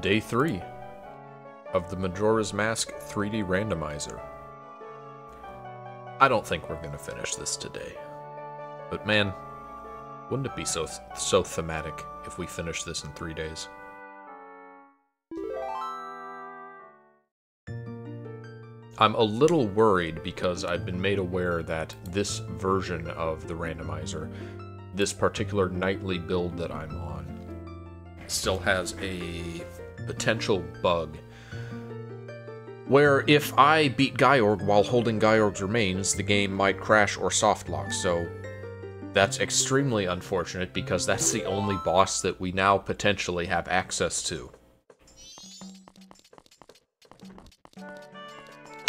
Day 3 of the Majora's Mask 3D Randomizer. I don't think we're going to finish this today. But man, wouldn't it be so so thematic if we finish this in 3 days? I'm a little worried because I've been made aware that this version of the randomizer, this particular nightly build that I'm on, still has a potential bug where if I beat Gyorg while holding Gyorg's remains, the game might crash or softlock, so that's extremely unfortunate because that's the only boss that we now potentially have access to.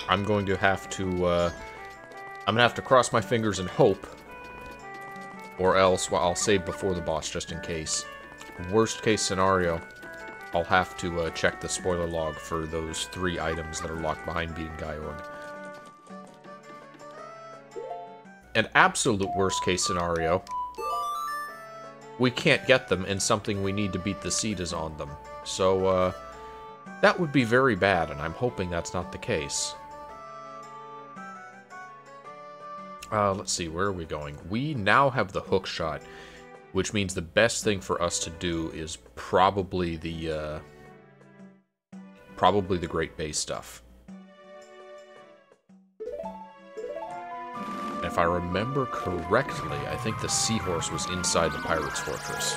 I'm going to have to, uh, I'm gonna have to cross my fingers and hope, or else, well, I'll save before the boss just in case. Worst case scenario, I'll have to uh, check the spoiler log for those three items that are locked behind beating Gyorg. An absolute worst case scenario, we can't get them and something we need to beat the seed is on them. So, uh, that would be very bad, and I'm hoping that's not the case. Uh, let's see, where are we going? We now have the hook shot, which means the best thing for us to do is probably the, uh, probably the Great Bay stuff. If I remember correctly, I think the seahorse was inside the pirate's fortress.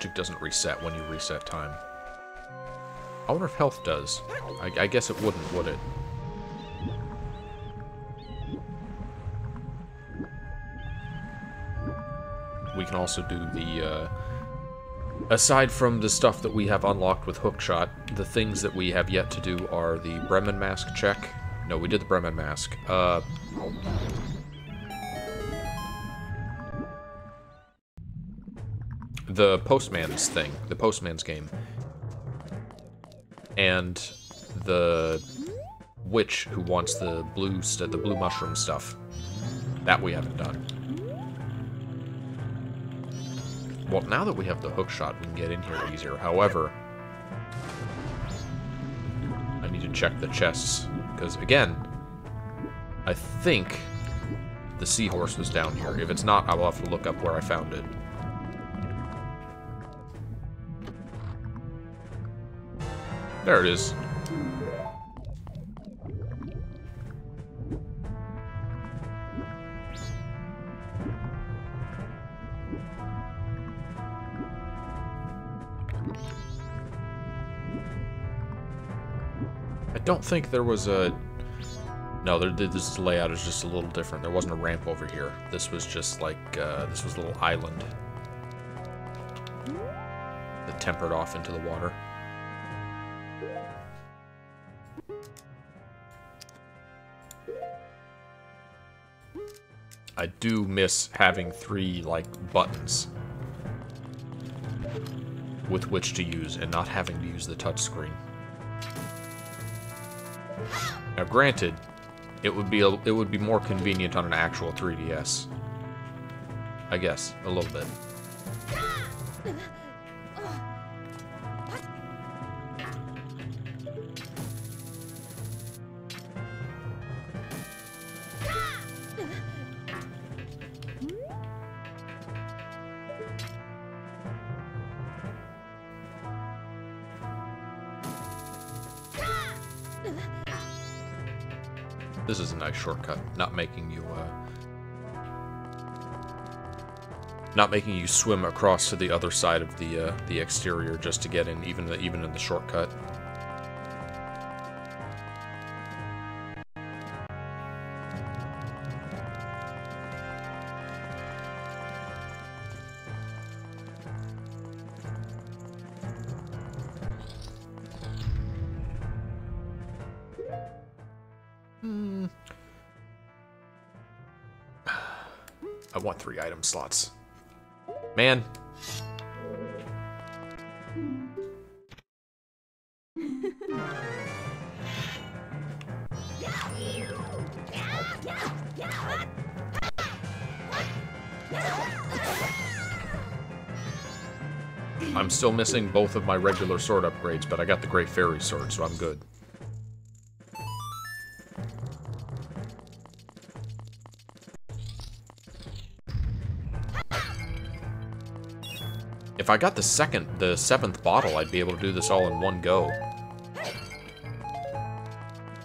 Magic doesn't reset when you reset time. I wonder if health does. I, I guess it wouldn't, would it? We can also do the, uh, Aside from the stuff that we have unlocked with Hookshot, the things that we have yet to do are the Bremen Mask check. No, we did the Bremen Mask. Uh, the Postman's thing, the Postman's game. And the witch who wants the blue the blue mushroom stuff. That we haven't done. Well, now that we have the hook shot, we can get in here easier. However, I need to check the chests. Because, again, I think the seahorse was down here. If it's not, I will have to look up where I found it. There it is. I don't think there was a... No, there, this layout is just a little different. There wasn't a ramp over here. This was just like, uh, this was a little island. That tempered off into the water. I do miss having three, like, buttons with which to use and not having to use the touchscreen. Now, granted, it would be a, it would be more convenient on an actual 3DS. I guess, a little bit. Shortcut, not making you, uh... Not making you swim across to the other side of the, uh, the exterior just to get in, even, even in the shortcut. Still missing both of my regular sword upgrades, but I got the Great Fairy Sword, so I'm good. If I got the second, the seventh bottle, I'd be able to do this all in one go.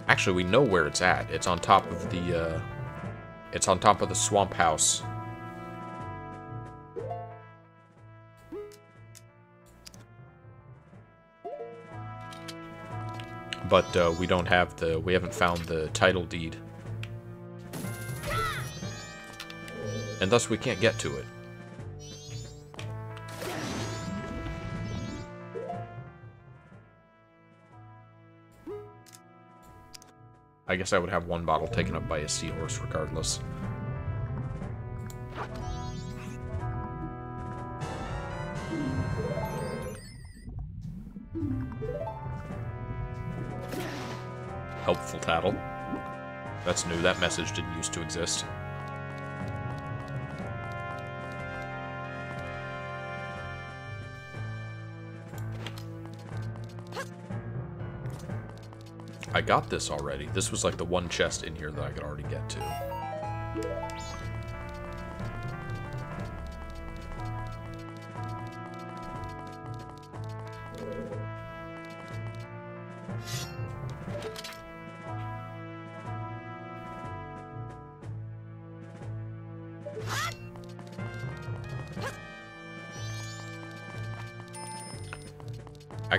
Actually, we know where it's at. It's on top of the, uh, it's on top of the swamp house. But uh, we don't have the, we haven't found the title deed. And thus we can't get to it. I guess I would have one bottle taken up by a seahorse regardless. Tattle. That's new, that message didn't used to exist. I got this already. This was like the one chest in here that I could already get to.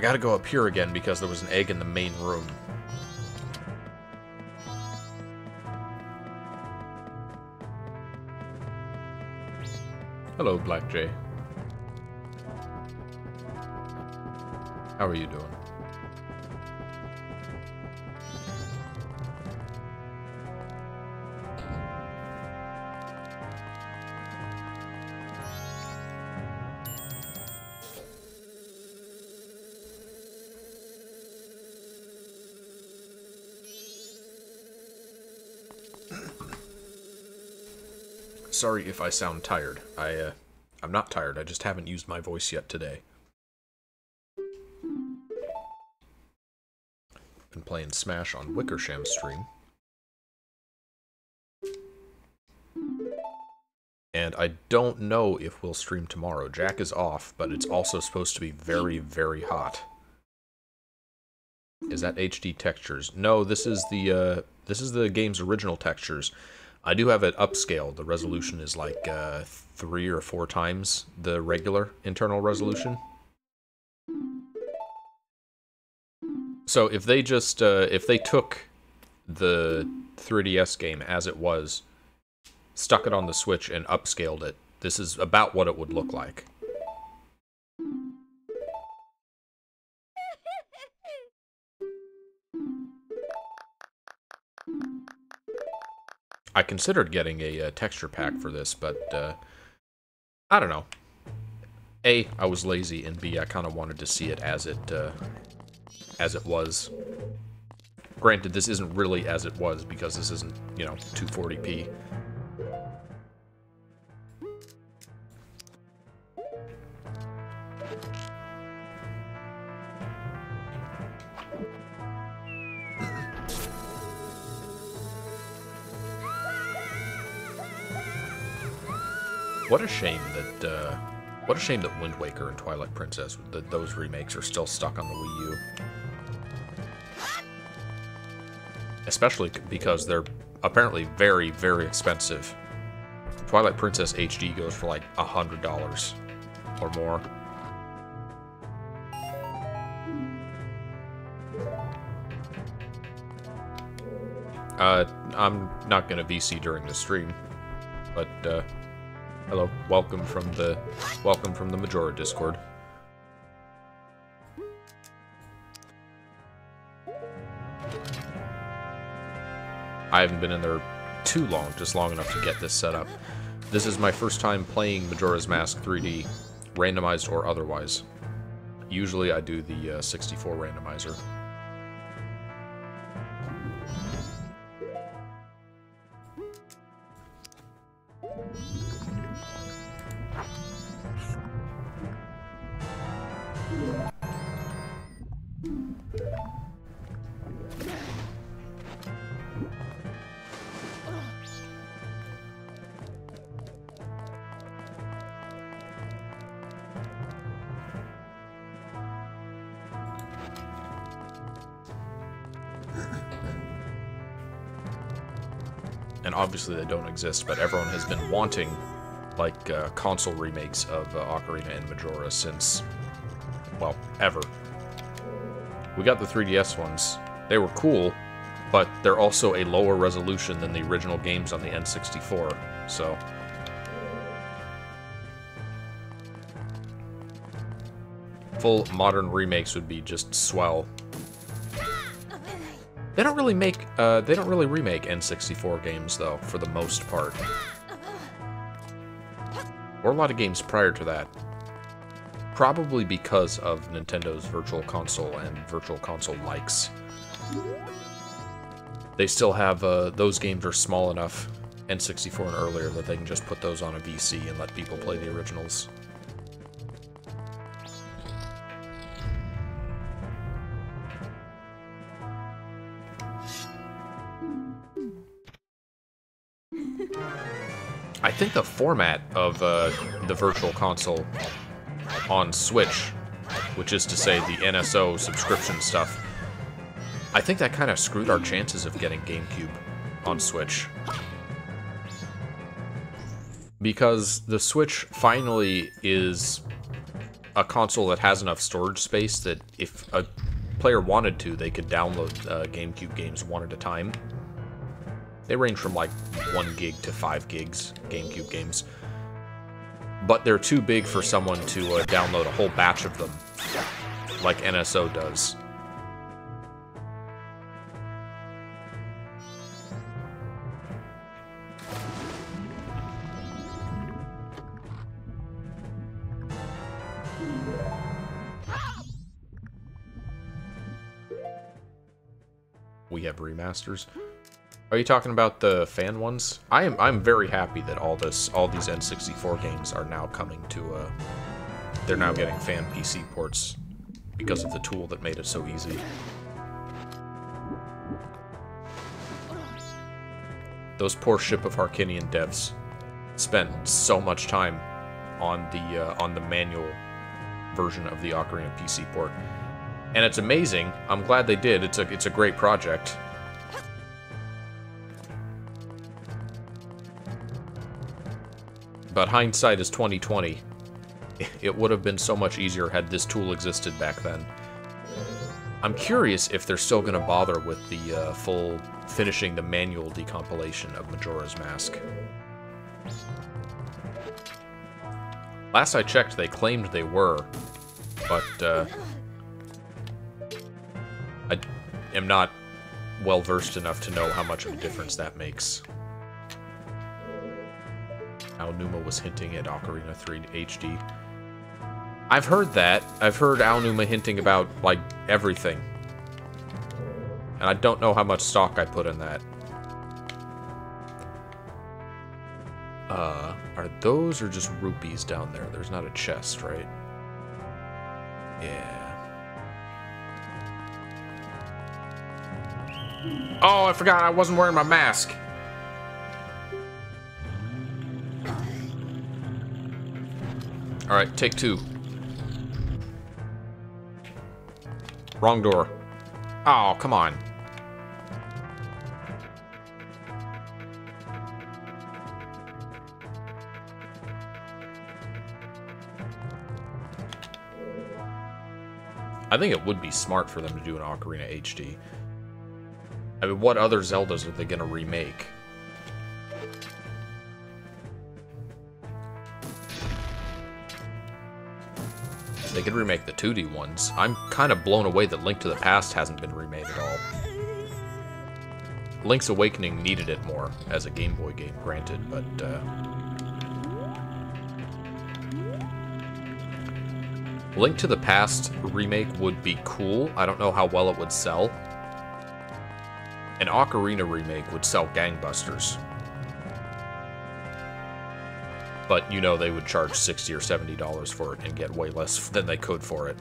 Gotta go up here again because there was an egg in the main room. Hello, Black Jay. How are you doing? Sorry if I sound tired. I, uh, I'm not tired, I just haven't used my voice yet today. Been playing Smash on Wickersham's stream. And I don't know if we'll stream tomorrow. Jack is off, but it's also supposed to be very, very hot. Is that HD textures? No, this is the, uh, this is the game's original textures. I do have it upscaled. The resolution is like uh, three or four times the regular internal resolution. So if they just, uh, if they took the 3DS game as it was, stuck it on the Switch and upscaled it, this is about what it would look like. I considered getting a, a, uh, texture pack for this, but uh, I don't know. A, I was lazy, and B, I kind of wanted to see it as it uh, as it was. Granted, this isn't really as it was because this isn't, you know, 240p. What a shame that, uh, what a shame that Wind Waker and Twilight Princess, that those remakes are still stuck on the Wii U. Especially because they're apparently very, very expensive. Twilight Princess HD goes for like a hundred dollars or more. Uh, I'm not gonna VC during the stream, but, uh, Hello, welcome from the welcome from the Majora Discord. I haven't been in there too long, just long enough to get this set up. This is my first time playing Majora's Mask 3D, randomized or otherwise. Usually I do the uh, 64 randomizer. Exist, but everyone has been wanting like uh, console remakes of uh, Ocarina and Majora since, well, ever. We got the 3DS ones. They were cool, but they're also a lower resolution than the original games on the N64, so... Full modern remakes would be just swell. They don't really make, uh, they don't really remake N64 games, though, for the most part. Or a lot of games prior to that. Probably because of Nintendo's Virtual Console and Virtual Console likes. They still have, uh, those games are small enough, N64 and earlier, that they can just put those on a VC and let people play the originals. Think the format of uh, the Virtual Console on Switch, which is to say the NSO subscription stuff, I think that kind of screwed our chances of getting GameCube on Switch. Because the Switch finally is a console that has enough storage space that if a player wanted to, they could download uh, GameCube games one at a time. They range from like 1 gig to 5 gigs, GameCube games. But they're too big for someone to uh, download a whole batch of them, like NSO does. We have remasters. Are you talking about the fan ones? I am I'm very happy that all this all these N64 games are now coming to uh they're now getting fan PC ports because of the tool that made it so easy. Those poor Ship of Harkinian devs spent so much time on the uh, on the manual version of the Ocarina PC port. And it's amazing. I'm glad they did. It's a it's a great project. But hindsight is 2020. It would have been so much easier had this tool existed back then. I'm curious if they're still going to bother with the uh, full finishing the manual decompilation of Majora's Mask. Last I checked, they claimed they were, but uh, I am not well versed enough to know how much of a difference that makes. Aonuma was hinting at Ocarina 3 HD. I've heard that. I've heard Aonuma hinting about, like, everything. And I don't know how much stock I put in that. Uh, are those or just rupees down there? There's not a chest, right? Yeah. Oh, I forgot I wasn't wearing my mask. Alright, take two. Wrong door. Oh, come on. I think it would be smart for them to do an Ocarina HD. I mean, what other Zeldas are they going to remake? They could remake the 2D ones. I'm kind of blown away that Link to the Past hasn't been remade at all. Link's Awakening needed it more as a Game Boy game, granted, but... Uh... Link to the Past remake would be cool. I don't know how well it would sell. An Ocarina remake would sell gangbusters. But you know they would charge 60 or $70 for it and get way less than they could for it.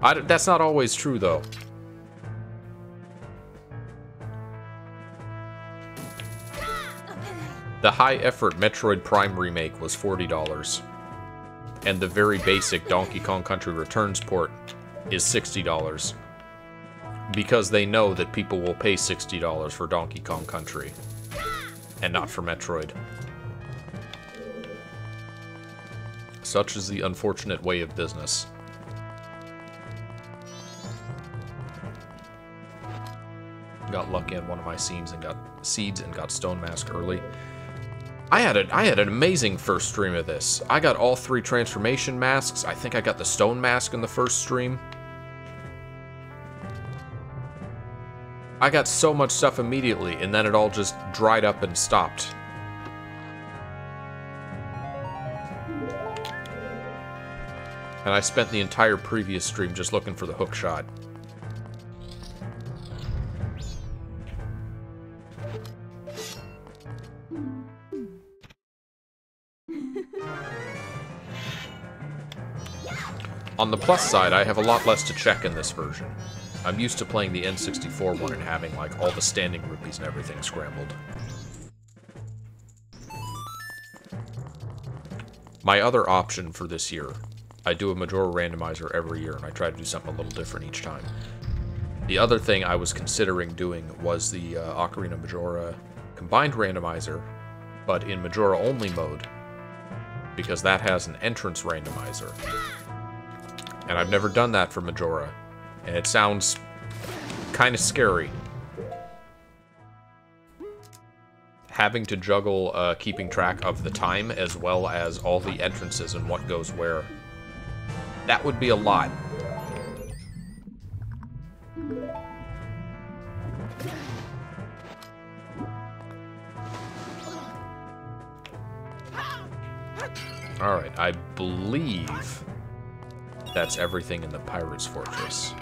That's not always true, though. The high-effort Metroid Prime remake was $40, and the very basic Donkey Kong Country Returns port is $60, because they know that people will pay $60 for Donkey Kong Country, and not for Metroid. Such is the unfortunate way of business. Got lucky on one of my scenes and got seeds and got stone mask early. I had a, I had an amazing first stream of this. I got all three transformation masks. I think I got the stone mask in the first stream. I got so much stuff immediately, and then it all just dried up and stopped. And I spent the entire previous stream just looking for the hook shot. On the plus side, I have a lot less to check in this version. I'm used to playing the N64 one and having, like, all the standing rupees and everything scrambled. My other option for this year, I do a Majora randomizer every year, and I try to do something a little different each time. The other thing I was considering doing was the uh, Ocarina Majora combined randomizer, but in Majora only mode, because that has an entrance randomizer. And I've never done that for Majora. And it sounds kind of scary. Having to juggle uh, keeping track of the time as well as all the entrances and what goes where. That would be a lot. Alright, I believe that's everything in the Pirate's Fortress.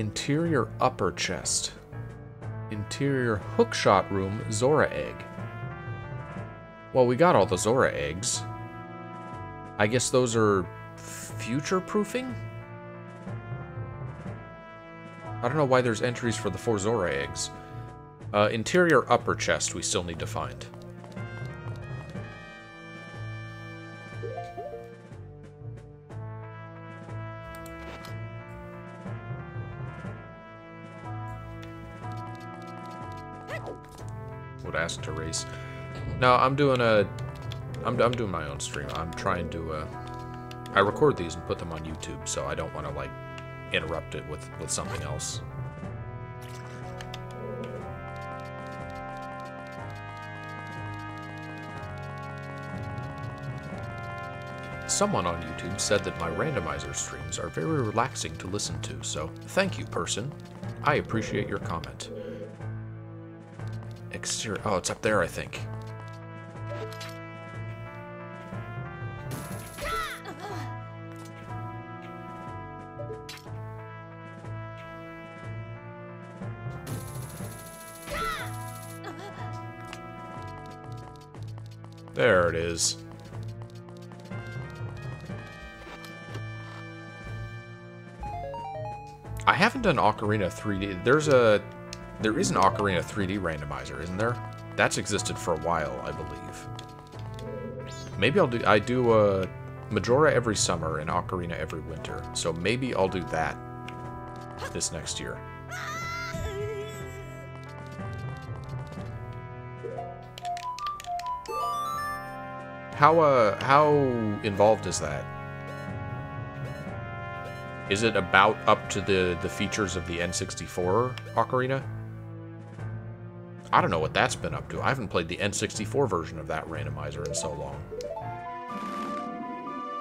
Interior upper chest. Interior hookshot room, Zora egg. Well, we got all the Zora eggs. I guess those are future-proofing? I don't know why there's entries for the four Zora eggs. Uh, interior upper chest we still need to find. To race. No, I'm doing a... I'm, I'm doing my own stream. I'm trying to, uh... I record these and put them on YouTube, so I don't want to, like, interrupt it with, with something else. Someone on YouTube said that my randomizer streams are very relaxing to listen to, so thank you, person. I appreciate your comment. Exterior... Oh, it's up there, I think. There it is. I haven't done Ocarina 3D. There's a... There is an Ocarina 3D randomizer, isn't there? That's existed for a while, I believe. Maybe I'll do... I do a Majora every summer and Ocarina every winter. So maybe I'll do that this next year. How, uh, how involved is that? Is it about up to the, the features of the N64 Ocarina? I don't know what that's been up to. I haven't played the N64 version of that randomizer in so long.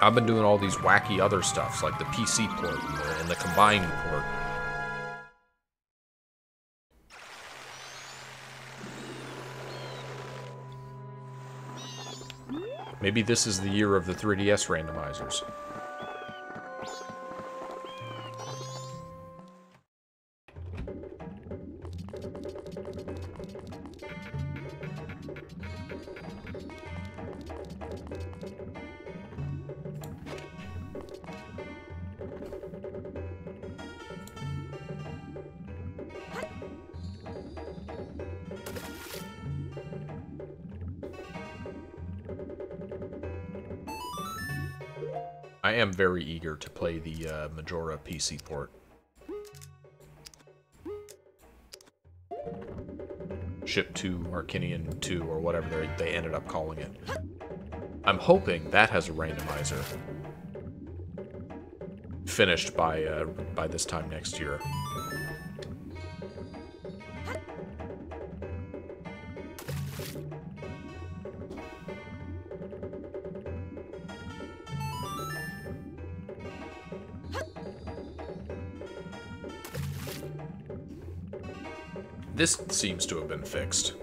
I've been doing all these wacky other stuffs, like the PC port and the, and the combined port. Maybe this is the year of the 3DS randomizers. Very eager to play the uh, Majora PC port. Ship 2, Harkinian 2, or whatever they ended up calling it. I'm hoping that has a randomizer. Finished by, uh, by this time next year. This seems to have been fixed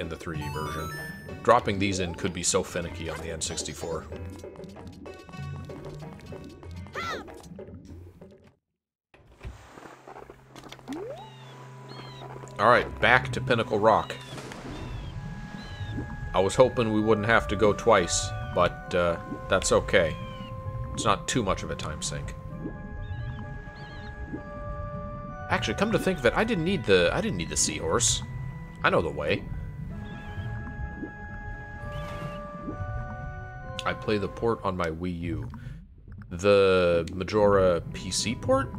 in the 3D version. Dropping these in could be so finicky on the N64. Alright, back to Pinnacle Rock. I was hoping we wouldn't have to go twice, but uh, that's okay. It's not too much of a time sink. Actually, come to think of it, I didn't need the I didn't need the seahorse. I know the way. I play the port on my Wii U. The Majora PC port?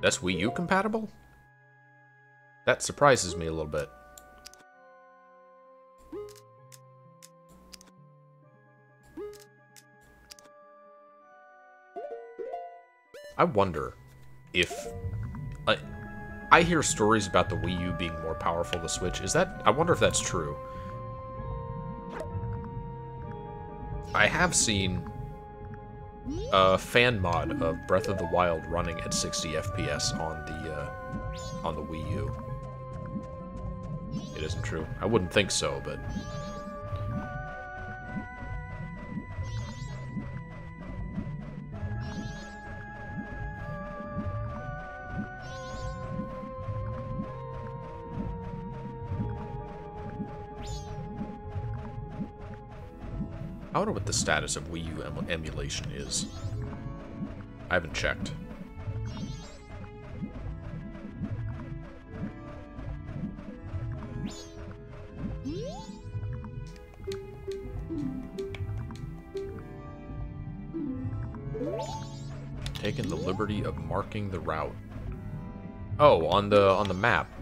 That's Wii U compatible? That surprises me a little bit. I wonder if I, I hear stories about the Wii U being more powerful than the Switch. Is that I wonder if that's true. I have seen a fan mod of Breath of the Wild running at 60 FPS on the uh, on the Wii U. It isn't true. I wouldn't think so, but wonder what the status of Wii U em emulation is. I haven't checked. Taking the liberty of marking the route. Oh, on the on the map.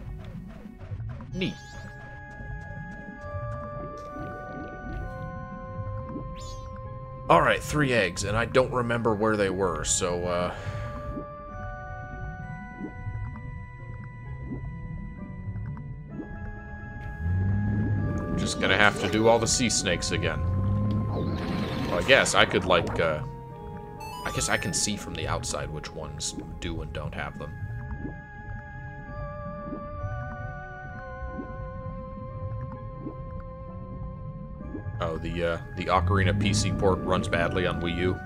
Alright, three eggs, and I don't remember where they were, so, uh... Just gonna have to do all the sea snakes again. Well, I guess I could, like, uh... I guess I can see from the outside which ones do and don't have them. The uh, the Ocarina PC port runs badly on Wii U.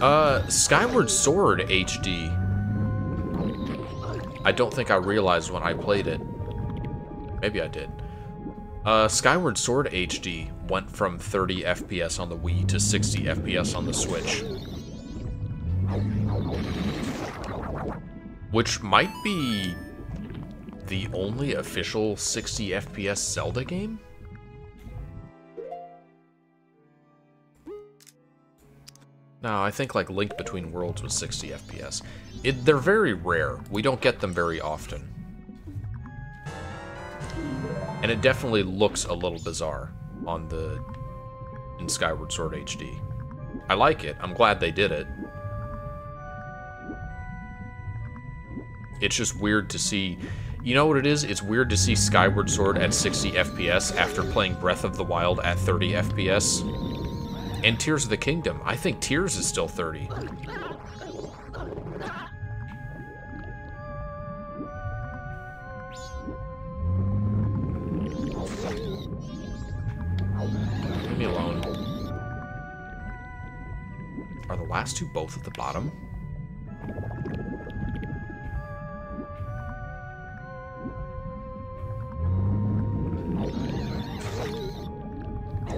Uh, Skyward Sword HD. I don't think I realized when I played it. Maybe I did. Uh, Skyward Sword HD went from 30 FPS on the Wii to 60 FPS on the Switch. Which might be the only official 60 FPS Zelda game? No, I think like Link Between Worlds was 60 FPS. It, they're very rare. We don't get them very often. And it definitely looks a little bizarre on the in Skyward Sword HD. I like it. I'm glad they did it. It's just weird to see. You know what it is? It's weird to see Skyward Sword at 60 FPS after playing Breath of the Wild at 30 FPS. And Tears of the Kingdom. I think Tears is still 30. Leave me alone. Are the last two both at the bottom?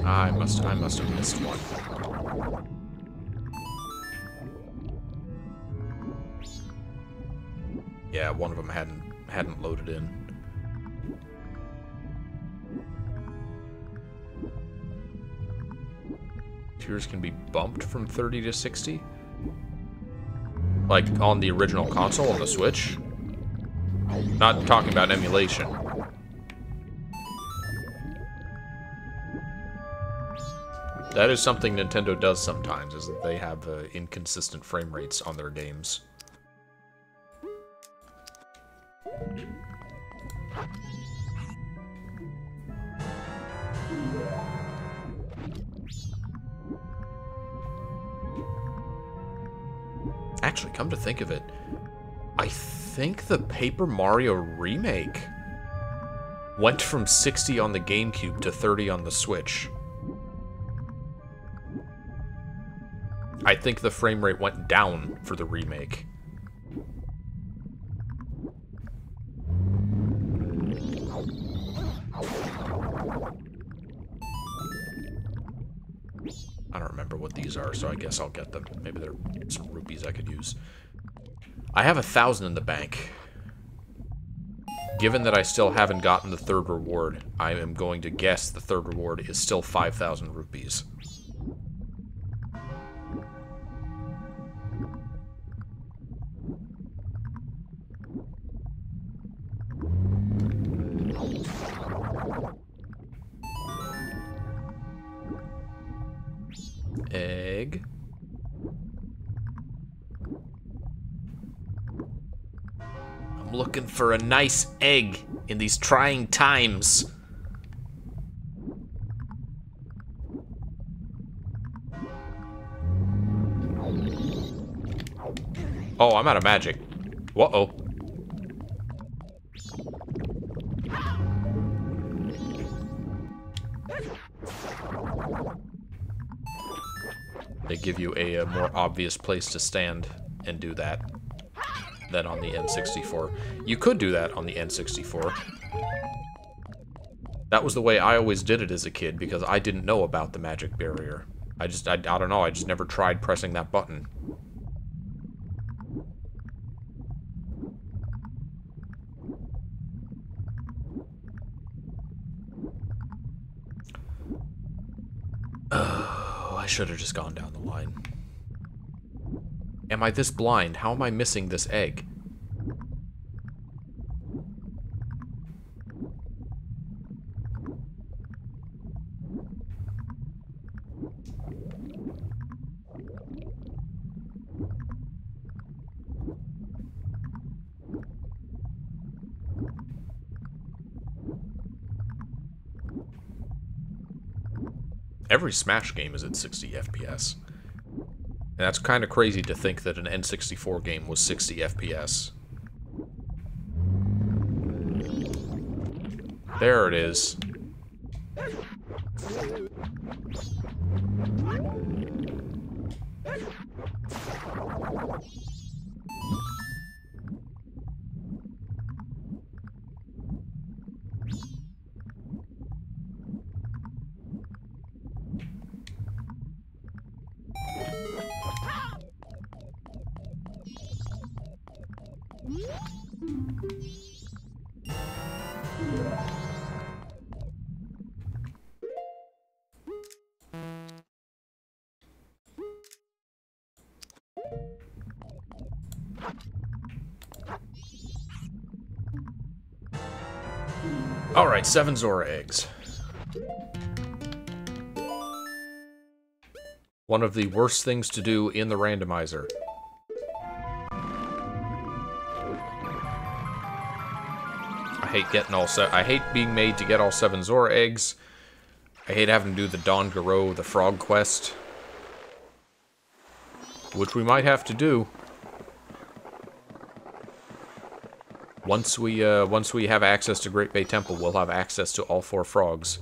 I must I must have missed one. Yeah, one of them hadn't hadn't loaded in. Tears can be bumped from 30 to 60? Like on the original console on the Switch? Not talking about emulation. That is something Nintendo does sometimes, is that they have uh, inconsistent frame rates on their games. Actually, come to think of it, I think the Paper Mario remake went from 60 on the GameCube to 30 on the Switch. I think the frame rate went down for the remake. I don't remember what these are, so I guess I'll get them. Maybe they're some rupees I could use. I have a thousand in the bank. Given that I still haven't gotten the third reward, I am going to guess the third reward is still 5,000 rupees. Egg. I'm looking for a nice egg in these trying times. Oh, I'm out of magic. Whoa-oh. They give you a, a, more obvious place to stand and do that than on the N64. You could do that on the N64. That was the way I always did it as a kid because I didn't know about the magic barrier. I just, I, I don't know, I just never tried pressing that button. should have just gone down the line. Am I this blind? How am I missing this egg? Every Smash game is at 60 FPS. And that's kind of crazy to think that an N64 game was 60 FPS. There it is. Alright, seven Zora eggs. One of the worst things to do in the randomizer. I hate getting all se- I hate being made to get all seven Zora eggs. I hate having to do the Don Gero, the frog quest. Which we might have to do. Once we, uh, once we have access to Great Bay Temple, we'll have access to all four frogs.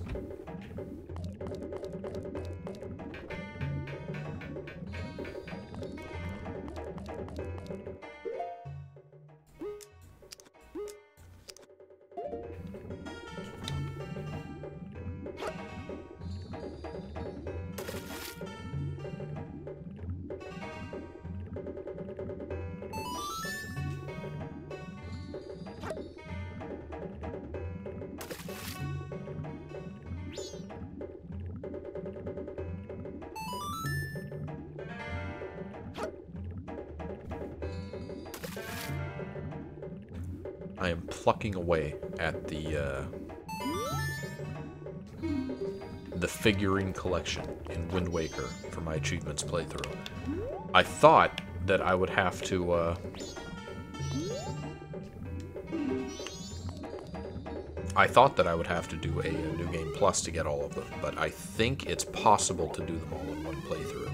Figurine collection in Wind Waker for my achievements playthrough. I thought that I would have to, uh, I thought that I would have to do a, a New Game Plus to get all of them, but I think it's possible to do them all in one playthrough.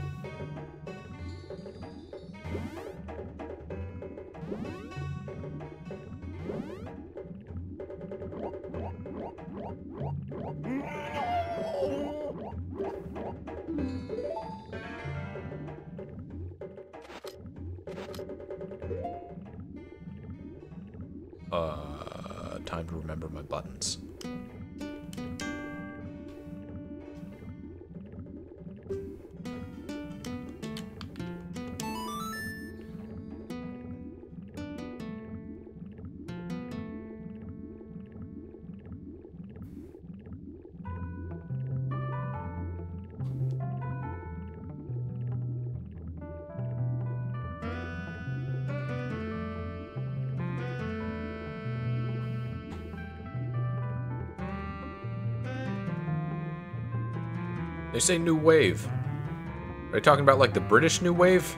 Say new wave. Are they talking about like the British new wave?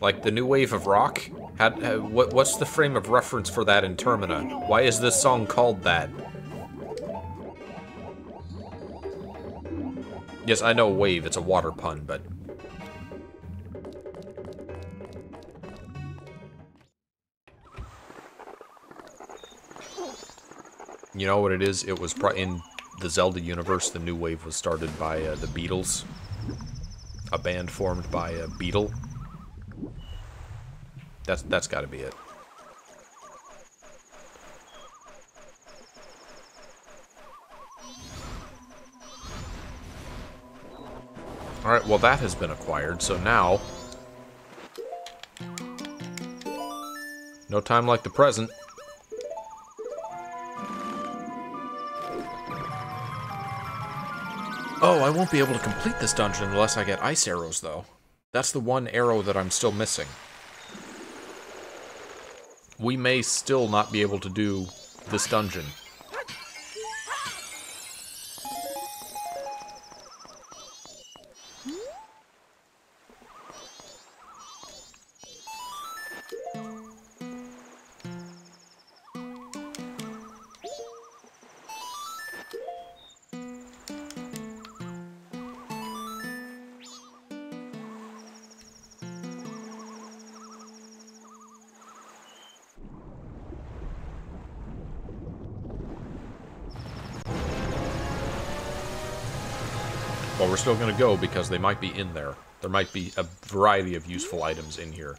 Like the new wave of rock? How, uh, what, what's the frame of reference for that in Termina? Why is this song called that? Yes, I know wave, it's a water pun, but... You know what it is? It was in the Zelda universe, the new wave was started by uh, the Beatles. A band formed by a Beatle. That's that's got to be it. Alright, well that has been acquired, so now... No time like the present. Oh, I won't be able to complete this dungeon unless I get ice arrows, though. That's the one arrow that I'm still missing. We may still not be able to do this dungeon. Still going to go because they might be in there. There might be a variety of useful items in here.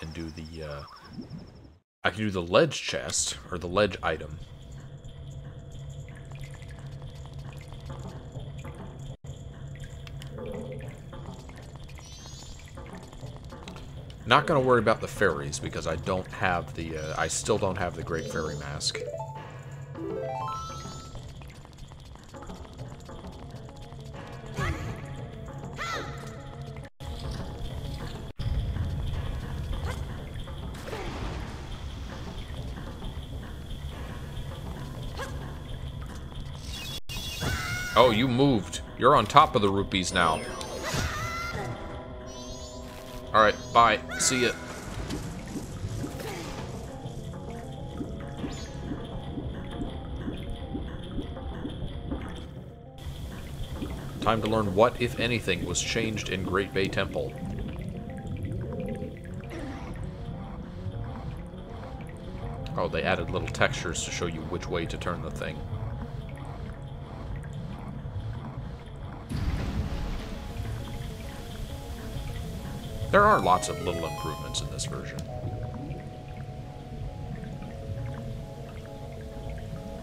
And do the, uh... I can do the ledge chest, or the ledge item. Not gonna worry about the fairies because I don't have the, uh, I still don't have the Great Fairy Mask. You moved. You're on top of the rupees now. Alright, bye. See ya. Time to learn what, if anything, was changed in Great Bay Temple. Oh, they added little textures to show you which way to turn the thing. There are lots of little improvements in this version.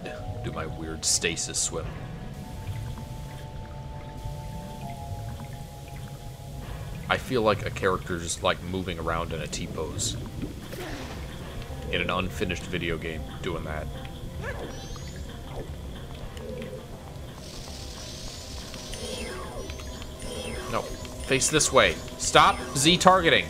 Do my weird stasis swim. I feel like a character's like moving around in a T-pose. In an unfinished video game, doing that. Face this way. Stop Z targeting.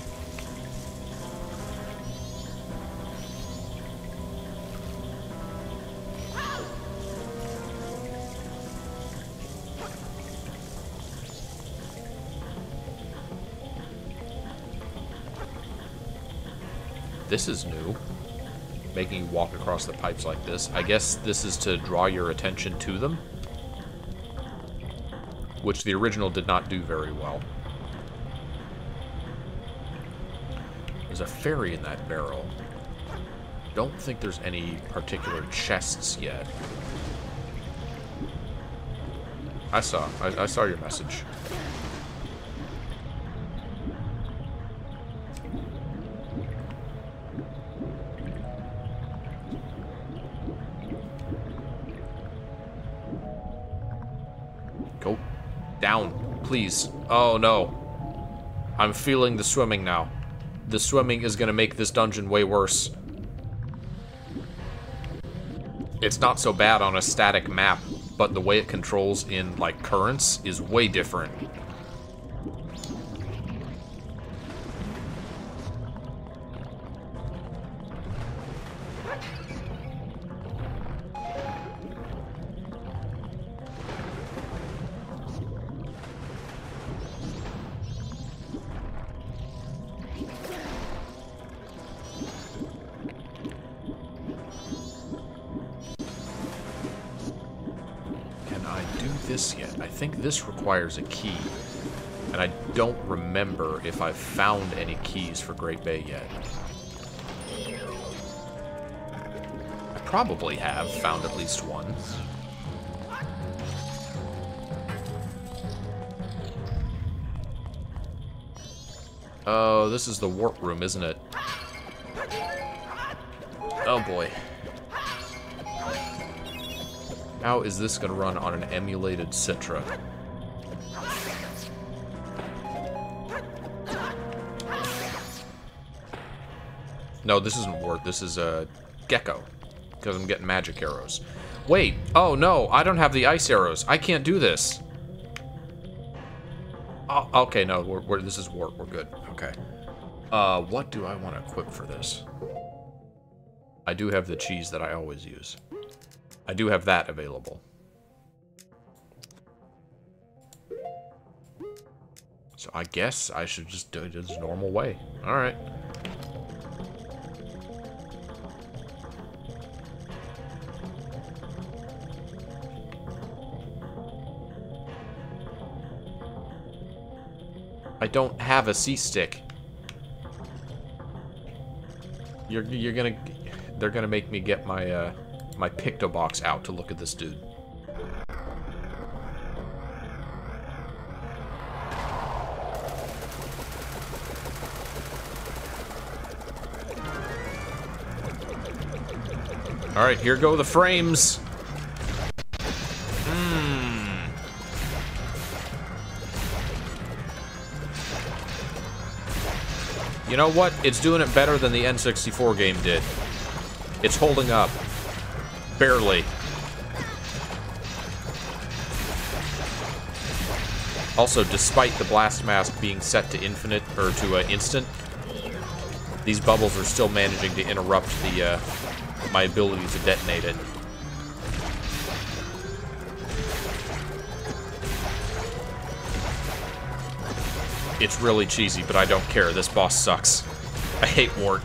This is new. Making you walk across the pipes like this. I guess this is to draw your attention to them. Which the original did not do very well. There's a fairy in that barrel. Don't think there's any particular chests yet. I saw. I, I saw your message. Go down, please. Oh no. I'm feeling the swimming now. The swimming is going to make this dungeon way worse. It's not so bad on a static map, but the way it controls in, like, currents is way different. Requires a key. And I don't remember if I've found any keys for Great Bay yet. I probably have found at least one. Oh, this is the warp room, isn't it? Oh boy. How is this to run on an emulated Citra? No, this isn't Wart. This is a Gekko. Because I'm getting magic arrows. Wait. Oh, no. I don't have the ice arrows. I can't do this. Oh, okay, no. We're, we're, this is Wart. We're good. Okay. Uh, what do I want to equip for this? I do have the cheese that I always use. I do have that available. So I guess I should just do it its normal way. Alright. I don't have a C-stick. You're, you're gonna... They're gonna make me get my, uh my Pictobox out to look at this dude. Alright, here go the frames. You know what? It's doing it better than the N64 game did. It's holding up. Barely. Also, despite the blast mask being set to infinite, or to uh, instant, these bubbles are still managing to interrupt the uh, my ability to detonate it. It's really cheesy, but I don't care. This boss sucks. I hate Wart.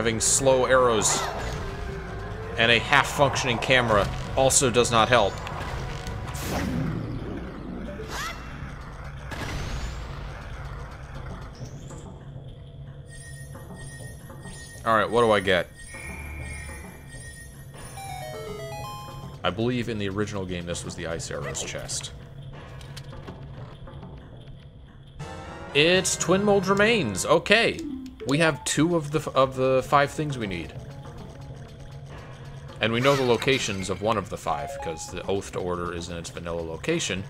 Having slow arrows and a half-functioning camera also does not help. Alright, what do I get? I believe in the original game this was the Ice Arrows chest. It's Twinmold Remains. Okay. We have two of the of the five things we need. And we know the locations of one of the five, because the Oath to Order is in its vanilla location,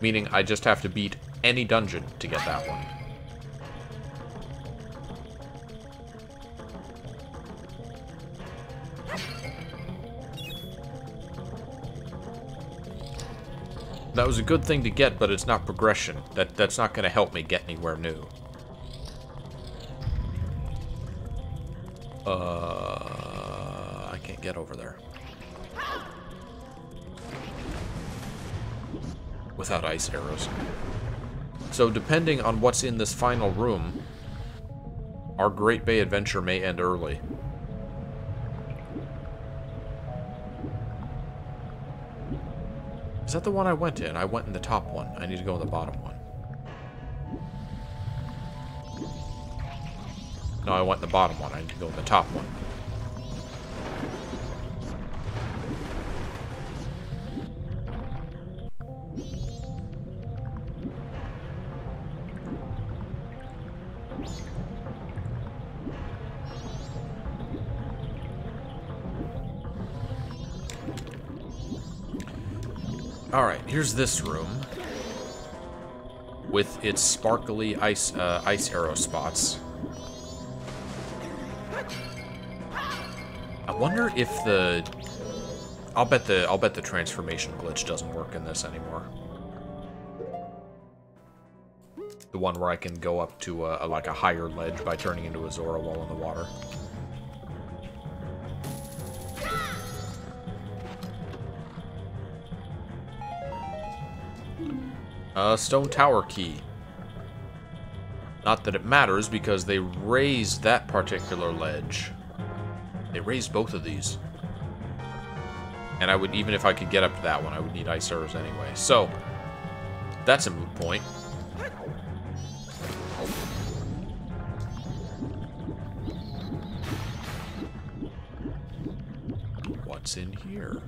meaning I just have to beat any dungeon to get that one. That was a good thing to get, but it's not progression. That That's not going to help me get anywhere new. Uh, I can't get over there. Without ice arrows. So depending on what's in this final room, our Great Bay adventure may end early. Is that the one I went in? I went in the top one. I need to go in the bottom one. No, I want the bottom one. I need to go in the top one. Alright, here's this room. With its sparkly ice, uh, ice arrow spots. Wonder if the... I'll bet the I'll bet the transformation glitch doesn't work in this anymore. The one where I can go up to a, a, like a higher ledge by turning into a Zora while in the water. A stone tower key. Not that it matters, because they raised that particular ledge. They raised both of these. And I would, even if I could get up to that one, I would need ice arrows anyway. So, that's a moot point. What's in here?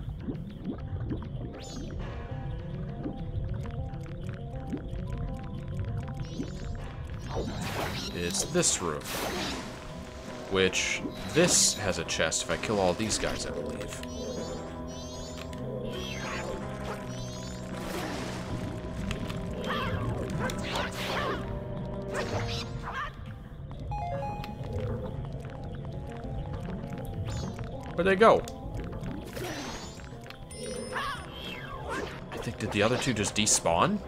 It's this room. Which, this has a chest if I kill all these guys, I believe. Where'd they go? I think, did the other two just despawn?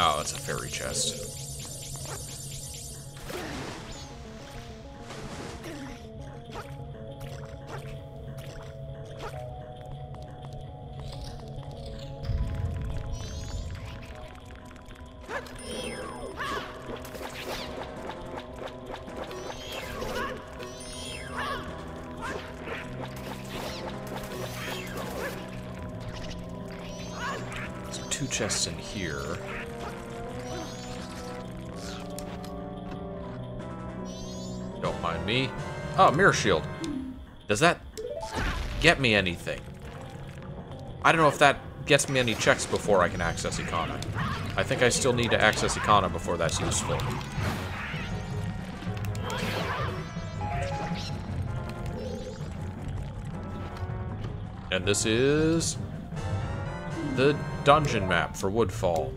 Oh, it's a fairy chest. Mirror shield. Does that get me anything? I don't know if that gets me any checks before I can access Ikana. I think I still need to access Ikana before that's useful. And this is the dungeon map for Woodfall.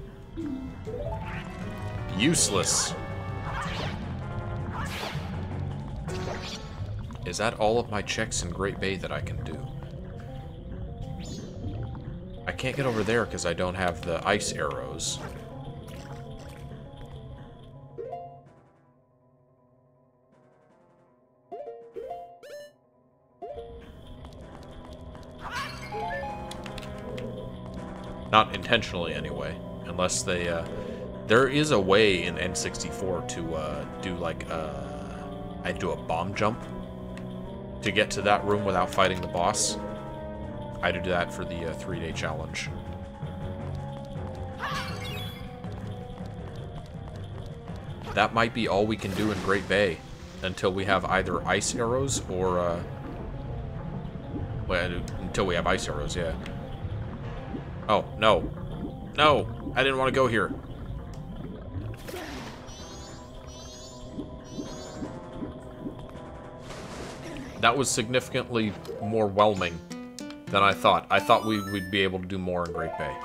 Useless. Is that all of my checks in Great Bay that I can do? I can't get over there because I don't have the ice arrows. Not intentionally, anyway. Unless they, uh... There is a way in N64 to, uh, do, like, uh... I do a bomb jump to get to that room without fighting the boss. I did that for the uh, three-day challenge. That might be all we can do in Great Bay until we have either ice arrows or, uh... Well, until we have ice arrows, yeah. Oh, no. No! I didn't want to go here. That was significantly more whelming than I thought. I thought we would be able to do more in Great Bay.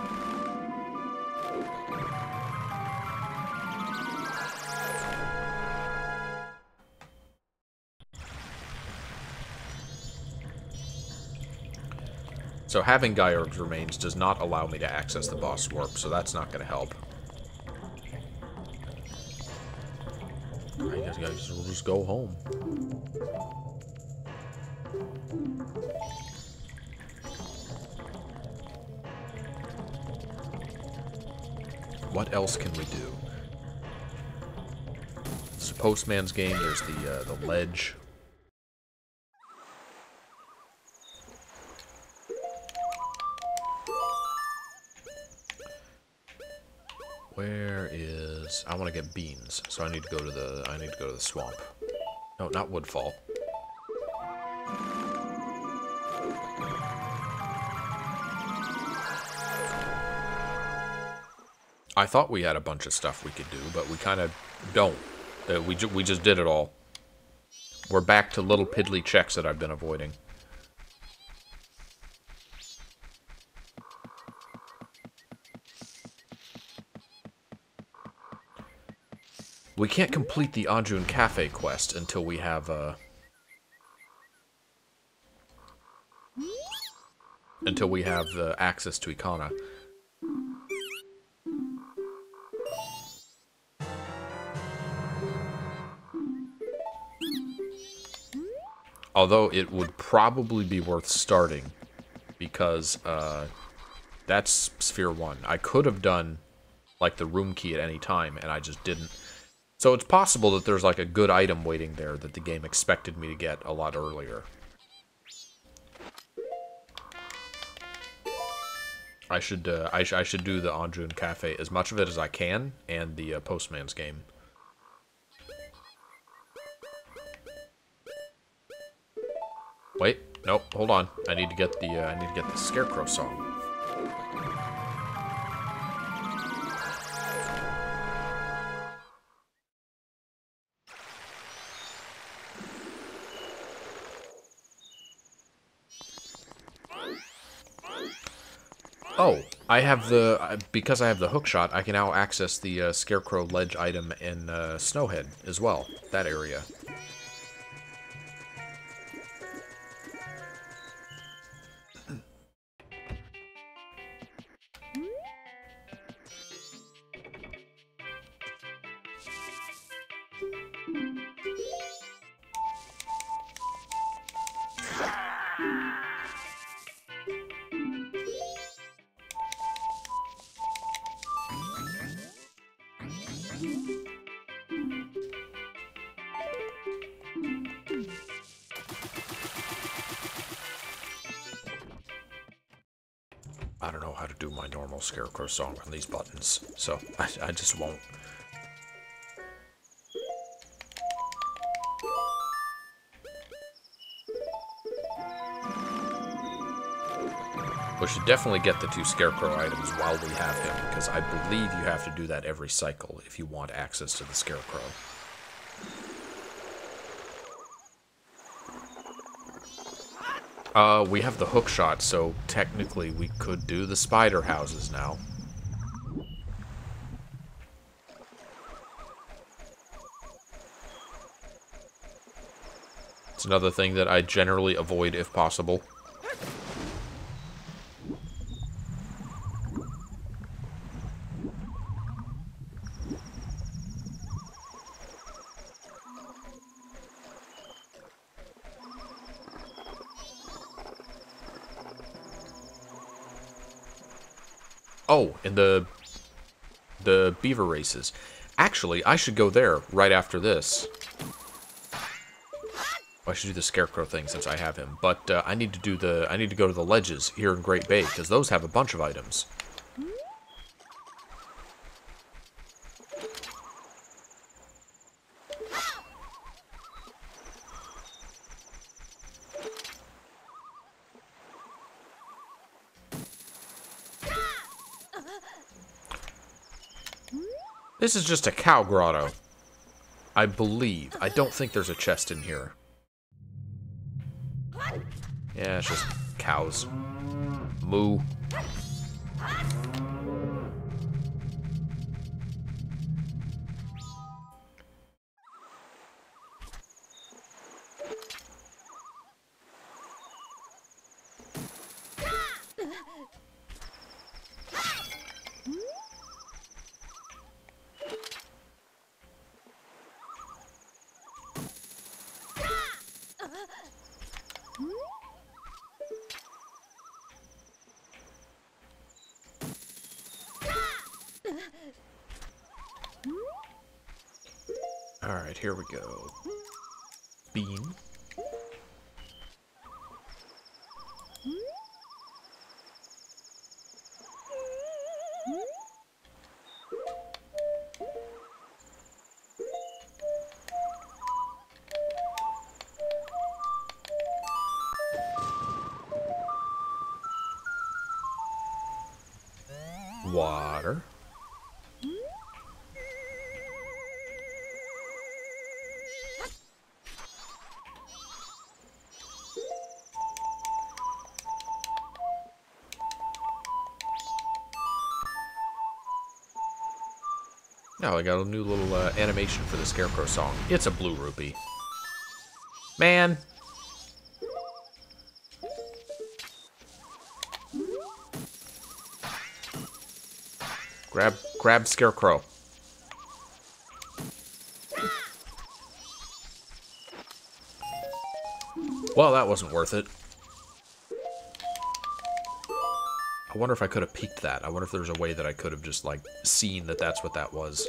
So having Gyorg's remains does not allow me to access the boss warp, so that's not going to help. I guess guys will just go home. What else can we do? It's postman's game. There's the uh, the ledge. Where is... I want to get beans, so I need to go to the... I need to go to the swamp. No, not Woodfall. I thought we had a bunch of stuff we could do, but we kind of don't. Uh, we, ju we just did it all. We're back to little piddly checks that I've been avoiding. We can't complete the Anju and Kafei quest until we have, uh... Until we have uh, access to Ikana. Although it would probably be worth starting because uh, that's Sphere 1. I could have done like the room key at any time and I just didn't. So it's possible that there's like a good item waiting there that the game expected me to get a lot earlier. I should uh, I, sh I should do the Anju and Kafei as much of it as I can and the uh, Postman's game. Wait, nope, hold on. I need to get the uh, I need to get the Scarecrow song. Oh, I have the because I have the hookshot. I can now access the uh, Scarecrow ledge item in uh, Snowhead as well. That area. Normal song on these buttons, so I, I just won't. We should definitely get the two Scarecrow items while we have him, because I believe you have to do that every cycle if you want access to the Scarecrow. Uh, we have the hook shot, so technically we could do the spider houses now. It's another thing that I generally avoid if possible. The the beaver races. Actually, I should go there right after this. I should do the scarecrow thing since I have him. But uh, I need to do the I need to go to the ledges here in Great Bay because those have a bunch of items. This is just a cow grotto. I believe. I don't think there's a chest in here. Yeah, it's just cows. Moo. Water. Now I got a new little uh, animation for the Scarecrow song. It's a blue rupee. Man. Grab, grab Scarecrow. Well, that wasn't worth it. I wonder if I could have peeked that. I wonder if there's a way that I could have just, like, seen that that's what that was.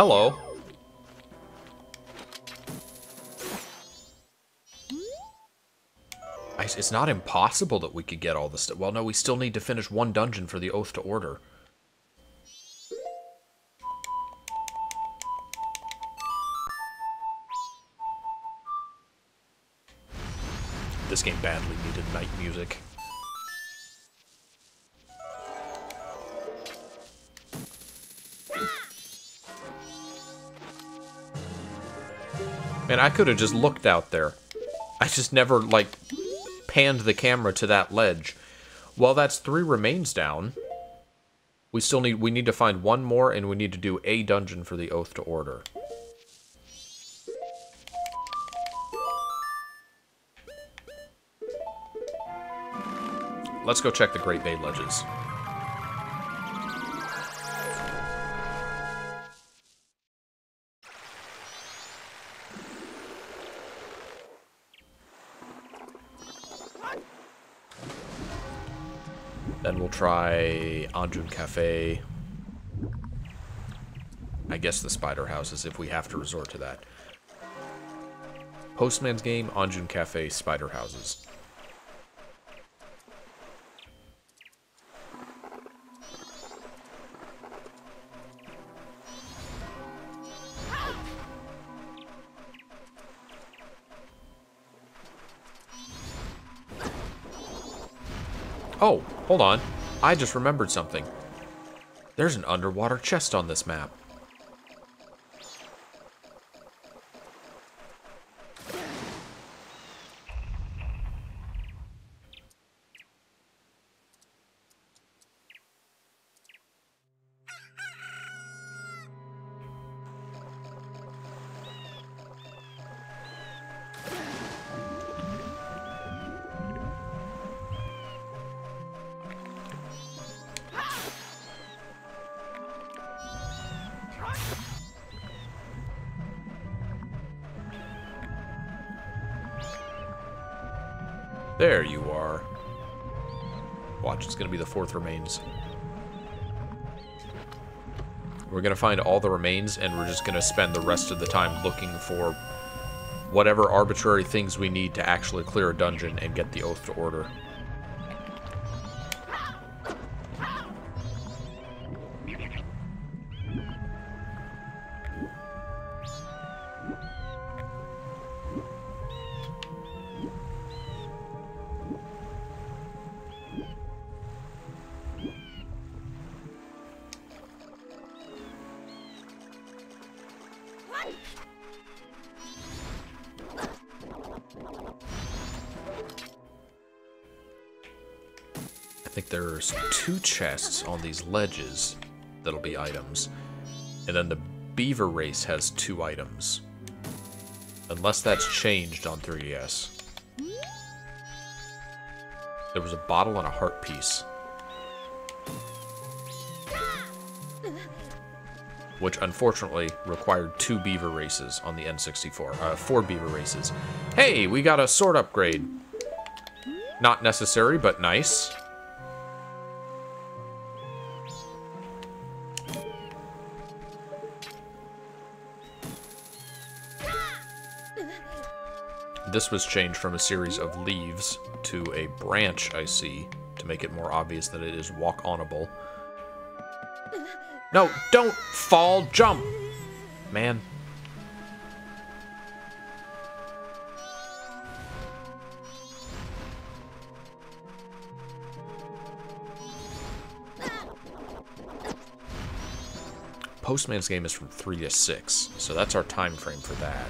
Hello. I, it's not impossible that we could get all this stuff. Well, no, we still need to finish one dungeon for the Oath to Order. This game badly needed night music. Man, I could have just looked out there. I just never, like, panned the camera to that ledge. Well, that's three remains down. We still need, we need to find one more, and we need to do a dungeon for the Oath to Order. Let's go check the Great Bay Ledges. Try Anju and Kafei. I guess the spider houses if we have to resort to that. Postman's game, Anju and Kafei, spider houses. Oh, hold on. I just remembered something. There's an underwater chest on this map. There you are. Watch, it's going to be the fourth remains. We're going to find all the remains, and we're just going to spend the rest of the time looking for whatever arbitrary things we need to actually clear a dungeon and get the Oath to Order. Chests on these ledges that'll be items. And then the beaver race has two items. Unless that's changed on 3DS. There was a bottle and a heart piece. Which unfortunately required two beaver races on the N64. Uh, four beaver races. Hey, we got a sword upgrade. Not necessary, but nice. This was changed from a series of leaves to a branch, I see, to make it more obvious that it is walk-onable. No, don't fall, jump! Man. Postman's game is from 3 to 6, so that's our time frame for that.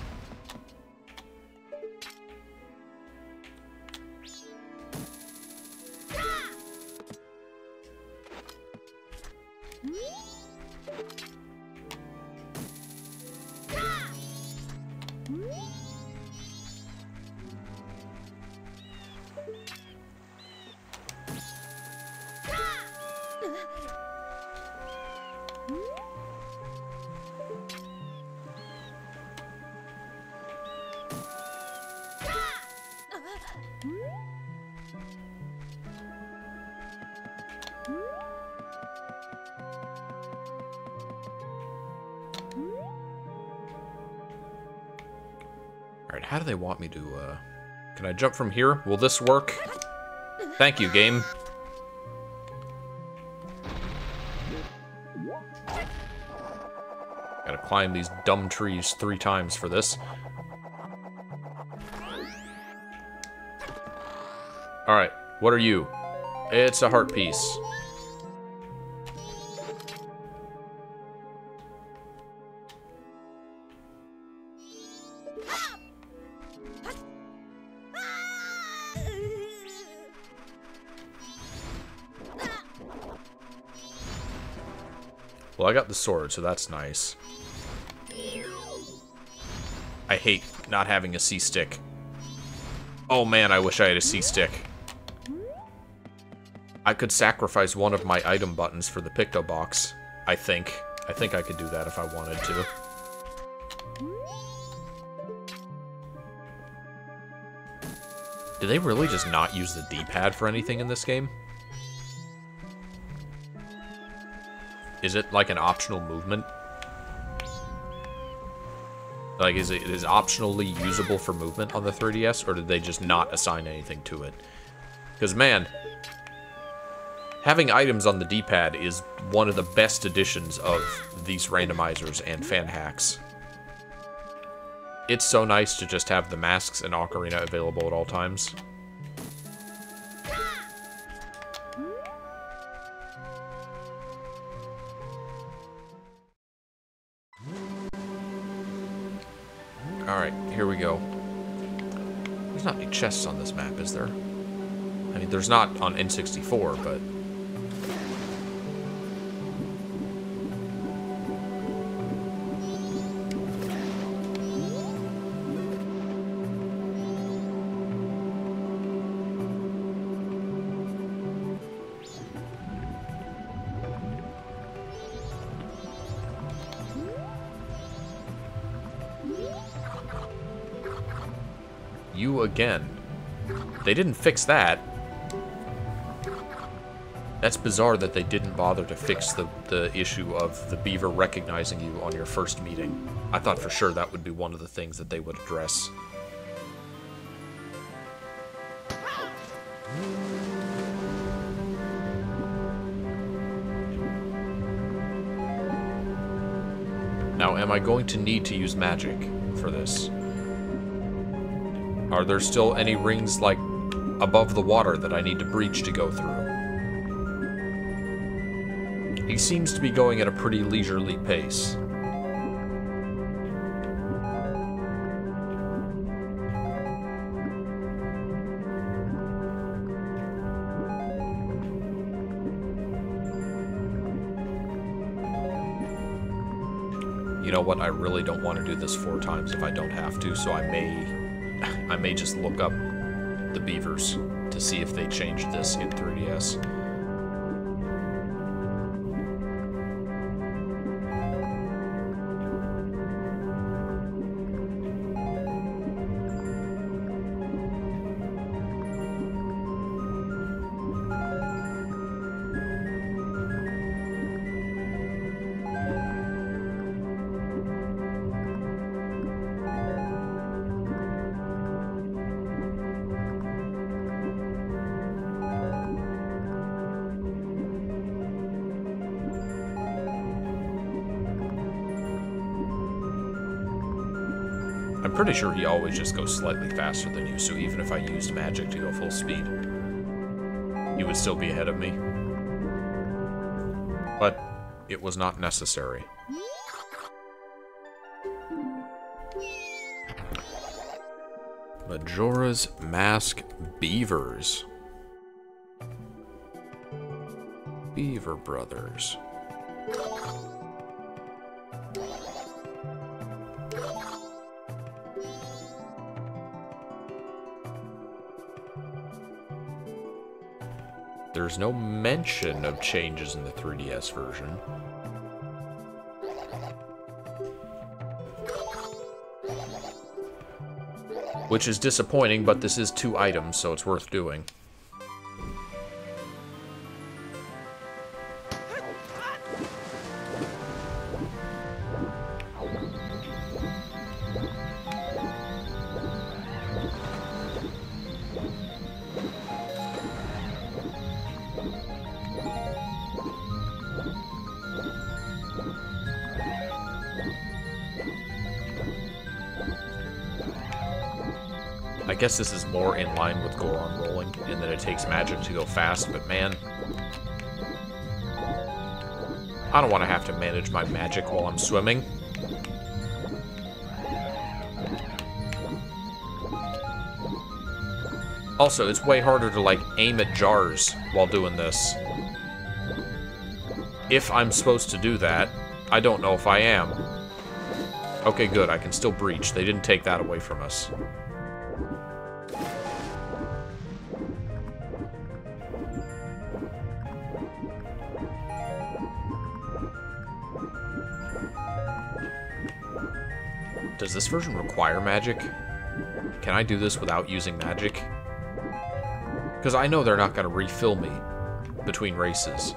I jump from here? Will this work? Thank you, game. Gotta climb these dumb trees three times for this. Alright, what are you? It's a heart piece. I got the sword, so that's nice. I hate not having a C-stick. Oh man, I wish I had a C-stick. I could sacrifice one of my item buttons for the Picto Box, I think. I think I could do that if I wanted to. Do they really just not use the D-pad for anything in this game? Is it like an optional movement? Like, is it is optionally usable for movement on the 3DS, or did they just not assign anything to it? Because, man, having items on the D-pad is one of the best additions of these randomizers and fan hacks. It's so nice to just have the masks and Ocarina available at all times. Chests on this map, is there? I mean, there's not on N64, but... You again. They didn't fix that. That's bizarre that they didn't bother to fix the, the issue of the beaver recognizing you on your first meeting. I thought for sure that would be one of the things that they would address. Now, am I going to need to use magic for this? Are there still any rings, like, above the water that I need to breach to go through? He seems to be going at a pretty leisurely pace. You know what, I really don't want to do this four times if I don't have to, so I may I may just look up the beavers to see if they changed this in 3DS. Sure he always just goes slightly faster than you, so even if I used magic to go full speed, he would still be ahead of me. But it was not necessary. Majora's Mask Beavers. Beaver Brothers. There's no mention of changes in the 3DS version. Which is disappointing, but this is two items, so it's worth doing. I guess this is more in line with Goron rolling, in that it takes magic to go fast, but man... I don't want to have to manage my magic while I'm swimming. Also, it's way harder to, like, aim at jars while doing this. If I'm supposed to do that, I don't know if I am. Okay, good. I can still breach. They didn't take that away from us. Does this version require magic? Can I do this without using magic? Because I know they're not going to refill me between races.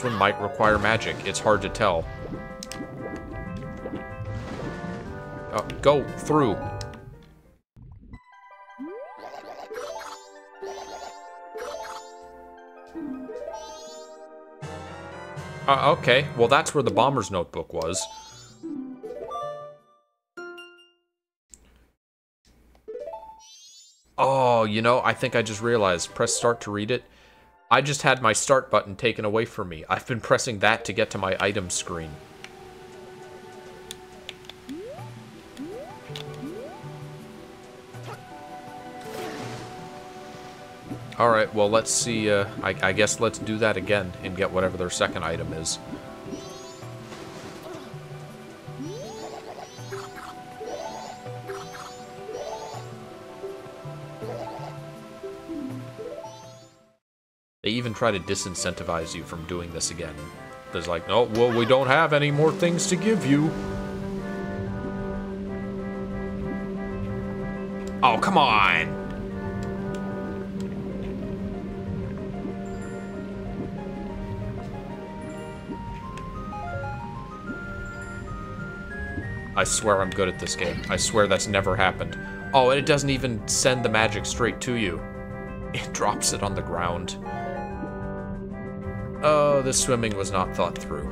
This one might require magic. It's hard to tell. Uh, go through. Uh, okay, well that's where the bomber's notebook was. Oh, you know, I think I just realized. Press start to read it. I just had my start button taken away from me. I've been pressing that to get to my item screen. Alright, well let's see, uh, I, I guess let's do that again and get whatever their second item is. They even try to disincentivize you from doing this again. There's like, no, well, we don't have any more things to give you. Oh, come on! I swear I'm good at this game. I swear that's never happened. Oh, and it doesn't even send the magic straight to you. It drops it on the ground. Oh, this swimming was not thought through.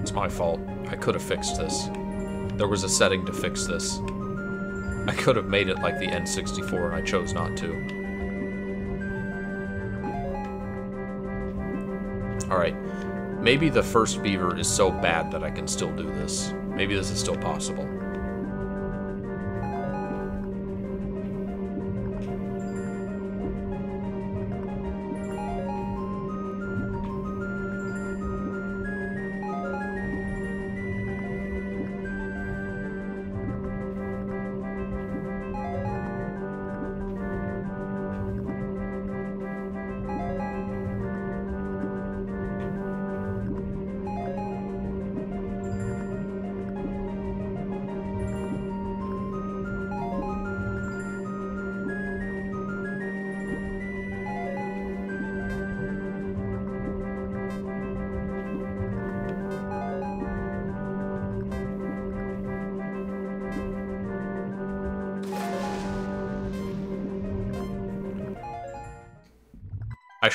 It's my fault. I could have fixed this. There was a setting to fix this. I could have made it like the N64 and I chose not to. Alright. Maybe the first beaver is so bad that I can still do this. Maybe this is still possible.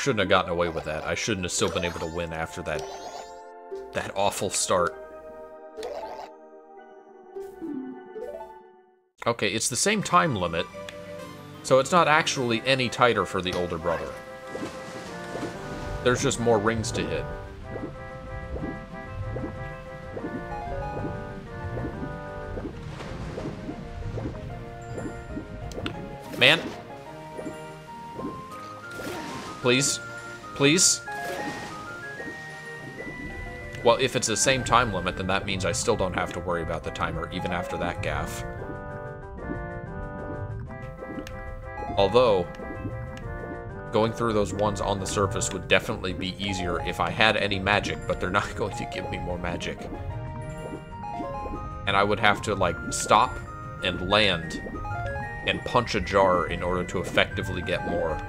Shouldn't have gotten away with that. I shouldn't have still been able to win after that that awful start. Okay, it's the same time limit, so it's not actually any tighter for the older brother. There's just more rings to hit. Man, Please? Please? Well, if it's the same time limit, then that means I still don't have to worry about the timer, even after that gaff. Although, going through those ones on the surface would definitely be easier if I had any magic, but they're not going to give me more magic. And I would have to, like, stop and land and punch a jar in order to effectively get more.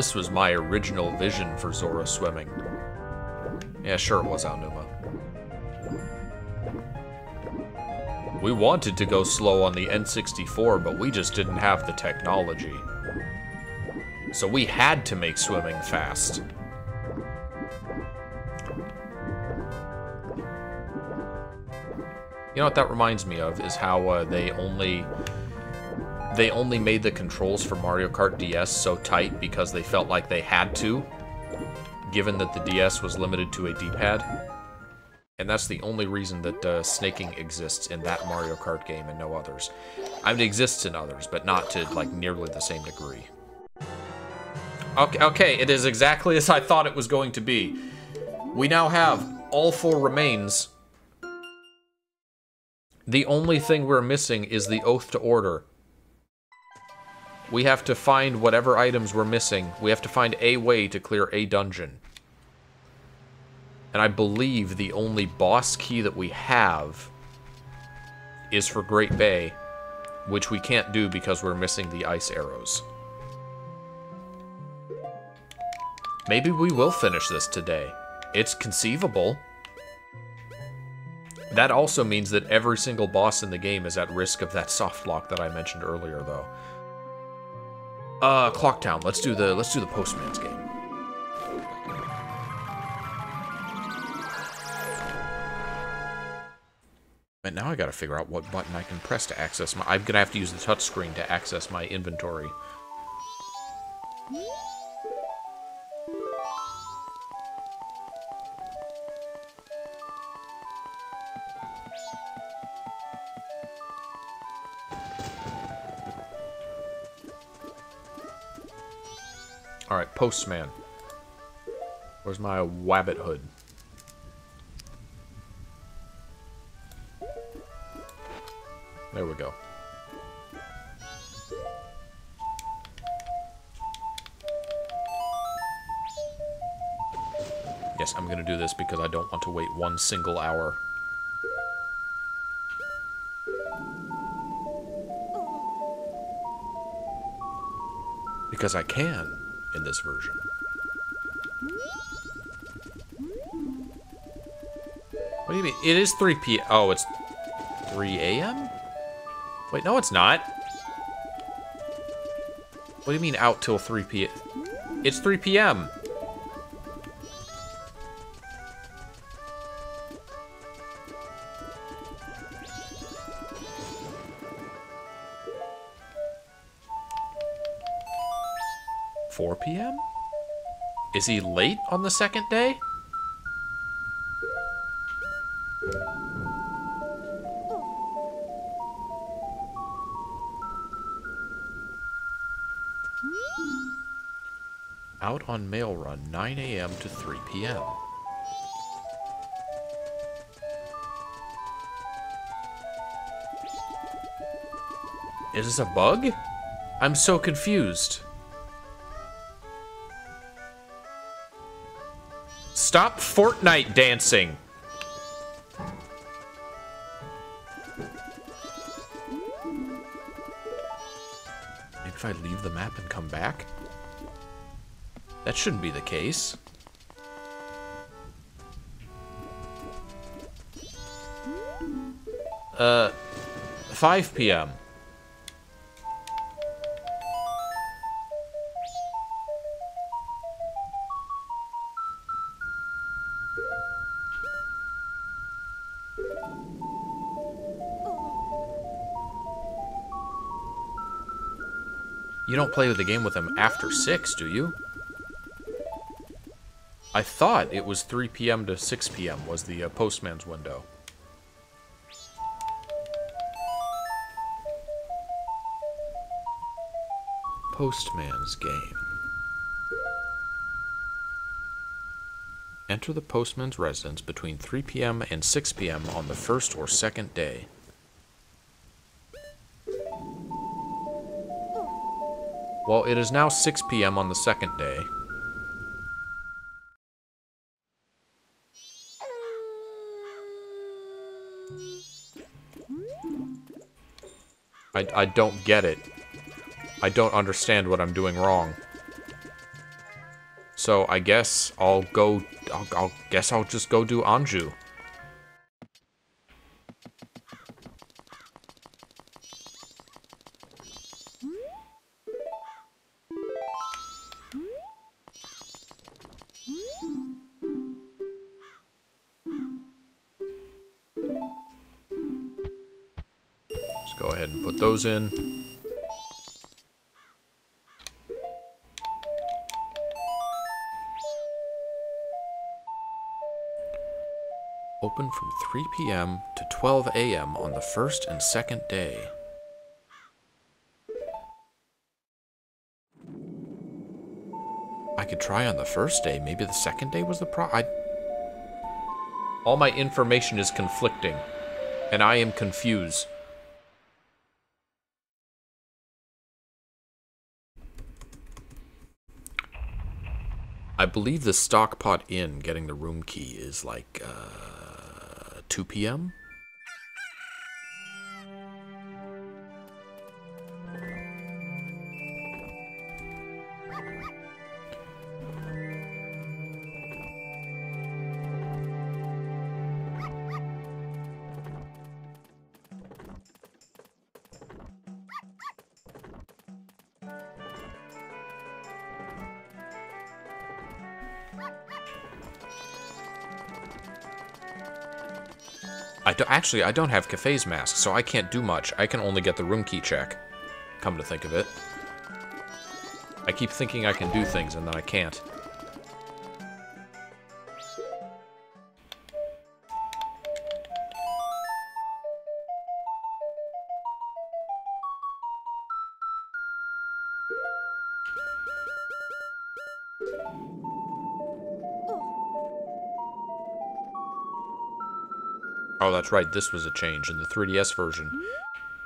This was my original vision for Zora swimming. Yeah, sure it was, Aonuma. We wanted to go slow on the N64, but we just didn't have the technology. So we had to make swimming fast. You know what that reminds me of is how uh, they only they only made the controls for Mario Kart DS so tight because they felt like they had to, given that the DS was limited to a D-pad. And that's the only reason that uh, snaking exists in that Mario Kart game and no others. I mean, it exists in others, but not to, like, nearly the same degree. Okay, okay, it is exactly as I thought it was going to be. We now have all four remains. The only thing we're missing is the Oath to Order. We have to find whatever items we're missing. We have to find a way to clear a dungeon. And I believe the only boss key that we have is for Great Bay, which we can't do because we're missing the ice arrows. Maybe we will finish this today. It's conceivable. That also means that every single boss in the game is at risk of that soft lock that I mentioned earlier, though. Uh, Clock Town. Let's do the let's do the Postman's game. And now I gotta figure out what button I can press to access my... I'm gonna have to use the touchscreen to access my inventory. Alright, postman. Where's my wabbit hood? There we go. Yes, I'm gonna do this because I don't want to wait one single hour. Because I can in this version. What do you mean? It is 3 p. Oh, it's 3 a.m.? Wait, no, it's not. What do you mean out till 3 p.m.? It's 3 p.m. Is he late on the second day? Out on mail run 9 a.m. to 3 p.m. Is this a bug? I'm so confused. Stop Fortnite dancing. Maybe if I leave the map and come back? That shouldn't be the case. Uh, 5 p.m. don't play the game with them after 6, do you? I thought it was 3 p.m. to 6 p.m. was the uh, postman's window. Postman's game. Enter the postman's residence between 3 p.m. and 6 p.m. on the first or second day. Well, it is now 6 p.m. on the second day. I, I don't get it. I don't understand what I'm doing wrong. So I guess I'll go. I'll, I'll guess I'll just go do Anju. Those in. Open from 3 p.m. to 12 a.m. on the first and second day. I could try on the first day. Maybe the second day was the pro. I. All my information is conflicting, and I am confused. I believe the Stockpot Inn getting the room key is like uh, 2 p.m. actually, I don't have Kafei's mask, so I can't do much. I can only get the room key check. Come to think of it. I keep thinking I can do things, and then I can't. Oh, that's right. This was a change in the 3DS version.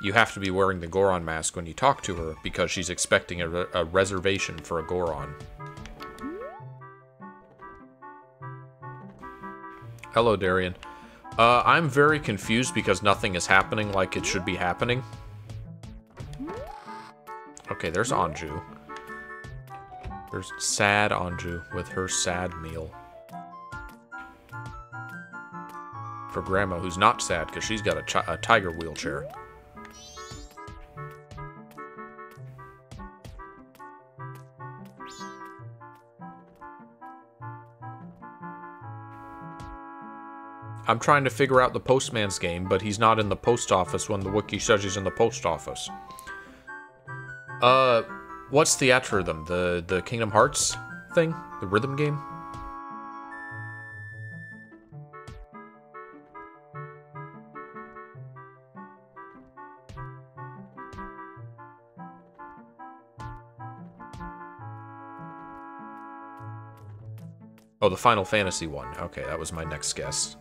You have to be wearing the Goron mask when you talk to her because she's expecting a, re a reservation for a Goron. Hello, Darian. Uh, I'm very confused because nothing is happening like it should be happening. Okay, there's Anju. There's sad Anju with her sad meal. For Grandma, who's not sad because she's got a, a tiger wheelchair. I'm trying to figure out the postman's game, but he's not in the post office when the wiki says he's in the post office. Uh, what's Theatrhythm? The the Kingdom Hearts thing? The rhythm game? Oh, the Final Fantasy one. Okay, that was my next guess.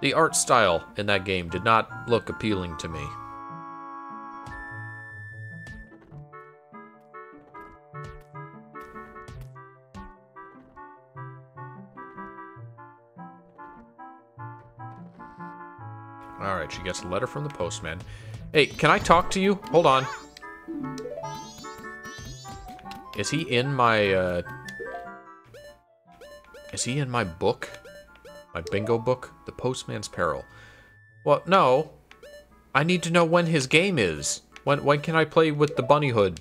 The art style in that game did not look appealing to me. Alright, she gets a letter from the postman. Hey, can I talk to you? Hold on. Is he in my, uh... Is he in my book? My bingo book? The Postman's Peril. Well, no. I need to know when his game is. When, when can I play with the bunny hood?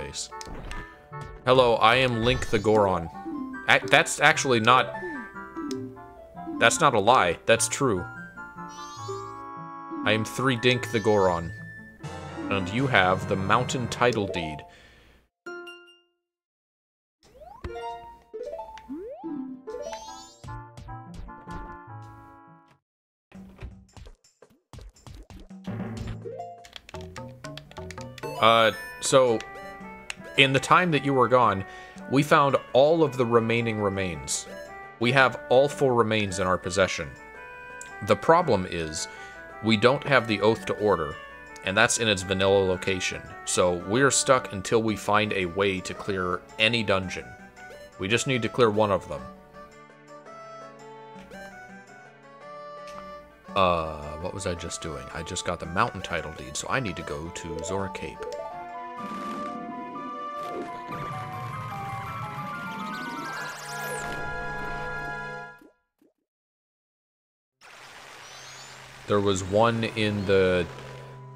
Face. Hello, I am Link the Goron. A that's actually not... That's not a lie. That's true. I am 3 Dink the Goron. And you have the Mountain Title Deed. Uh, so, in the time that you were gone, we found all of the remaining remains. We have all four remains in our possession. The problem is, we don't have the Oath to Order, and that's in its vanilla location. So we're stuck until we find a way to clear any dungeon. We just need to clear one of them. Uh, what was I just doing? I just got the mountain title deed, so I need to go to Zora Cape. There was one in the...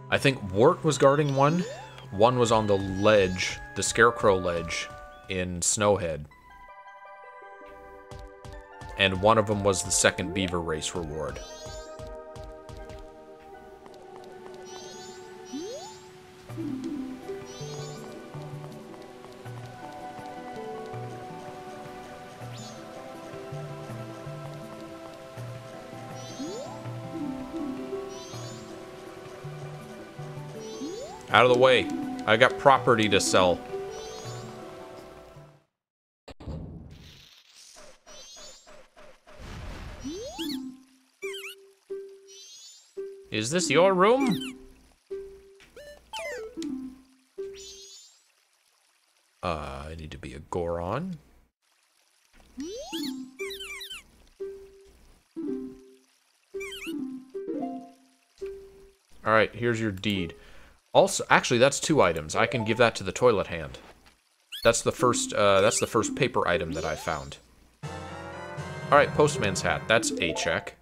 I think Wart was guarding one. One was on the ledge, the Scarecrow ledge, in Snowhead. And one of them was the second Beaver Race reward. Out of the way. I got property to sell. Is this your room? Uh, I need to be a Goron. Alright, here's your deed. Also, actually, that's two items. I can give that to the toilet hand. That's the first, uh, that's the first paper item that I found. Alright, postman's hat. That's a check.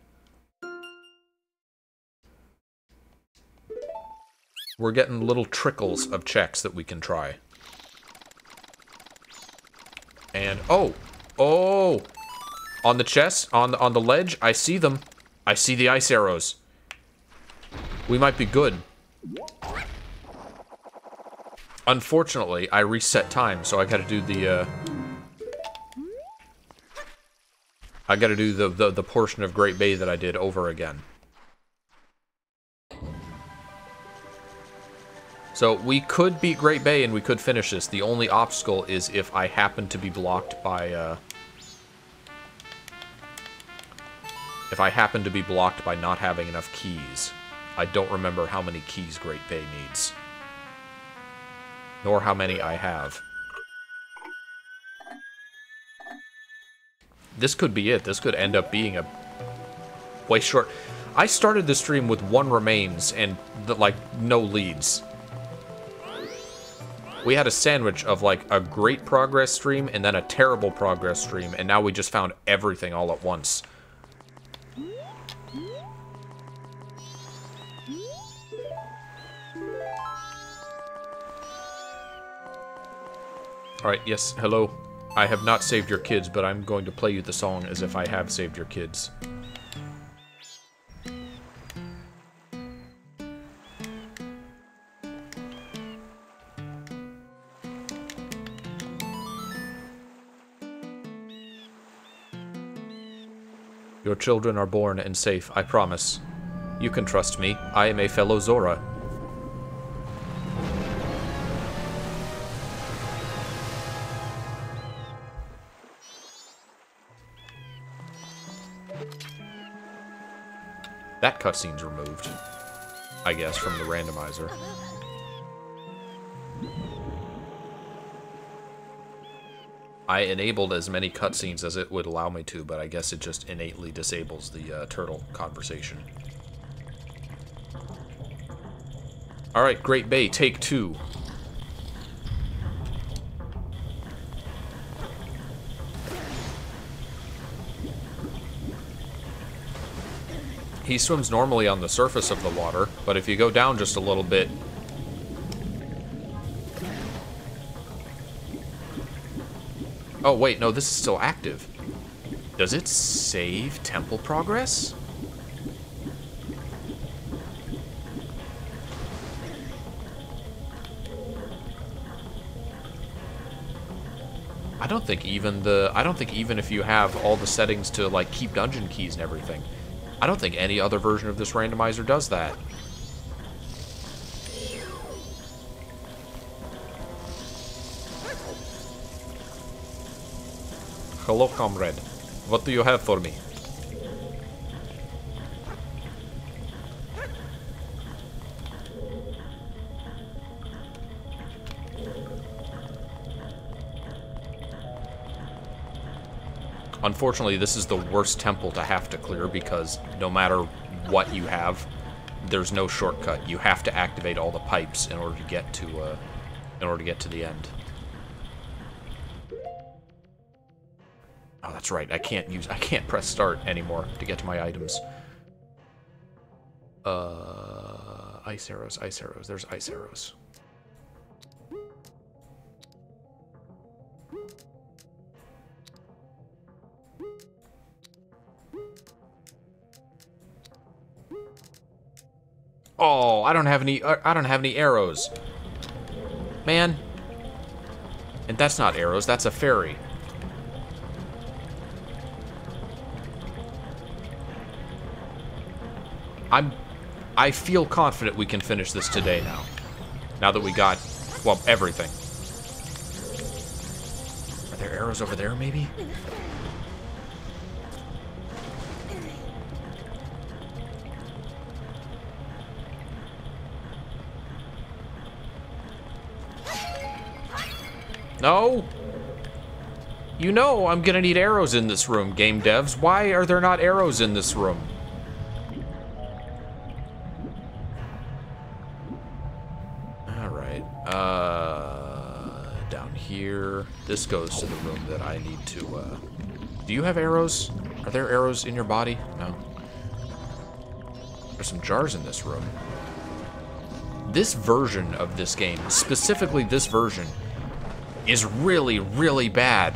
We're getting little trickles of checks that we can try. And, oh! Oh! On the chest, on on the ledge, I see them. I see the ice arrows. We might be good. Unfortunately, I reset time, so I gotta do the, uh... I gotta do the, the, the portion of Great Bay that I did over again. So we could beat Great Bay and we could finish this. The only obstacle is if I happen to be blocked by, uh... If I happen to be blocked by not having enough keys. I don't remember how many keys Great Bay needs nor how many I have. This could be it. This could end up being a way short. I started the stream with one remains and, the, like, no leads. We had a sandwich of, like, a great progress stream and then a terrible progress stream, and now we just found everything all at once. Alright, yes, hello. I have not saved your kids, but I'm going to play you the song as if I have saved your kids. Your children are born and safe, I promise. You can trust me. I am a fellow Zora. That cutscene's removed, I guess, from the randomizer. I enabled as many cutscenes as it would allow me to, but I guess it just innately disables the uh, turtle conversation. Alright, Great Bay, take two. He swims normally on the surface of the water, but if you go down just a little bit... Oh, wait, no, this is still active. Does it save temple progress? I don't think even the I don't think even if you have all the settings to like keep dungeon keys and everything, I don't think any other version of this randomizer does that. Hello, comrade. What do you have for me? Unfortunately, this is the worst temple to have to clear because no matter what you have, there's no shortcut. You have to activate all the pipes in order to get to uh, in order to get to the end. Oh, that's right. I can't use I can't press start anymore to get to my items. Uh, ice arrows, ice arrows. There's ice arrows. Oh, I don't have any. Uh, I don't have any arrows. Man. And that's not arrows. That's a fairy. I'm. I feel confident we can finish this today now. Now that we got, well, everything. Are there arrows over there, maybe? No! You know I'm gonna need arrows in this room, game devs. Why are there not arrows in this room? Alright. Uh, down here. This goes to the room that I need to, uh... Do you have arrows? Are there arrows in your body? No. There's some jars in this room. This version of this game, specifically this version, is really, really bad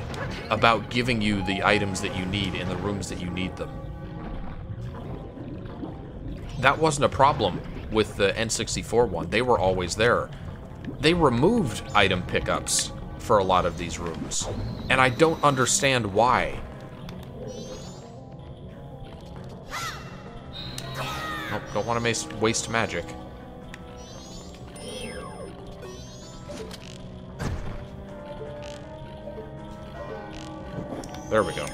about giving you the items that you need in the rooms that you need them. That wasn't a problem with the N64 one. They were always there. They removed item pickups for a lot of these rooms, and I don't understand why. Nope, don't want to waste magic. There we go.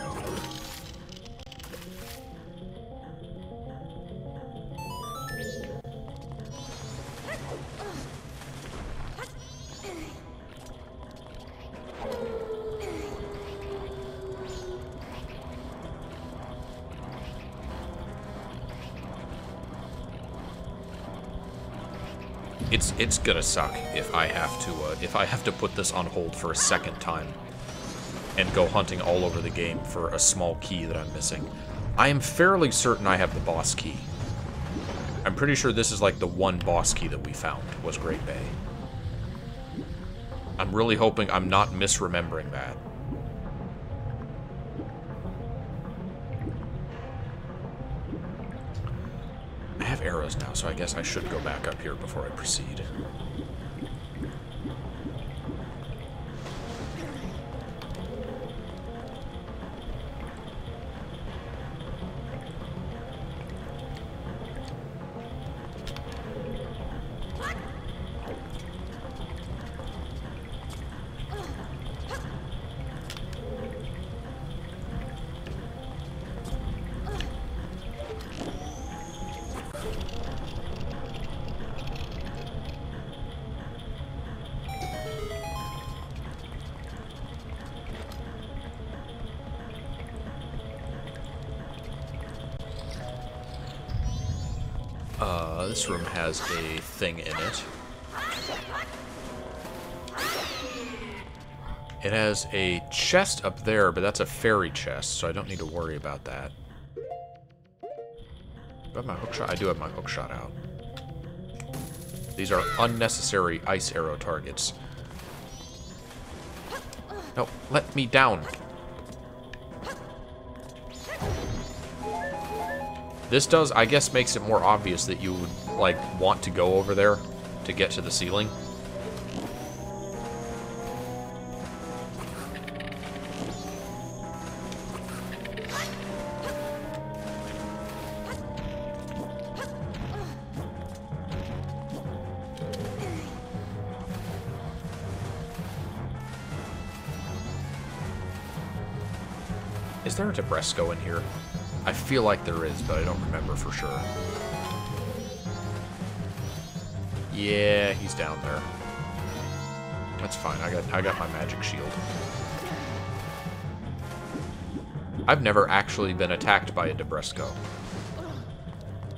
It's it's gonna suck if I have to uh, if I have to put this on hold for a second time and go hunting all over the game for a small key that I'm missing. I am fairly certain I have the boss key. I'm pretty sure this is like the one boss key that we found, was Great Bay. I'm really hoping I'm not misremembering that. I have arrows now, so I guess I should go back up here before I proceed. Uh, this room has a thing in it. It has a chest up there, but that's a fairy chest, so I don't need to worry about that. Do I my hookshot? I do have my hookshot out. These are unnecessary ice arrow targets. No, let me down. This does, I guess, makes it more obvious that you would, like, want to go over there to get to the ceiling. Is there a Desbreko in here? I feel like there is, but I don't remember for sure. Yeah, he's down there. That's fine. I got I got my magic shield. I've never actually been attacked by a Desbreko.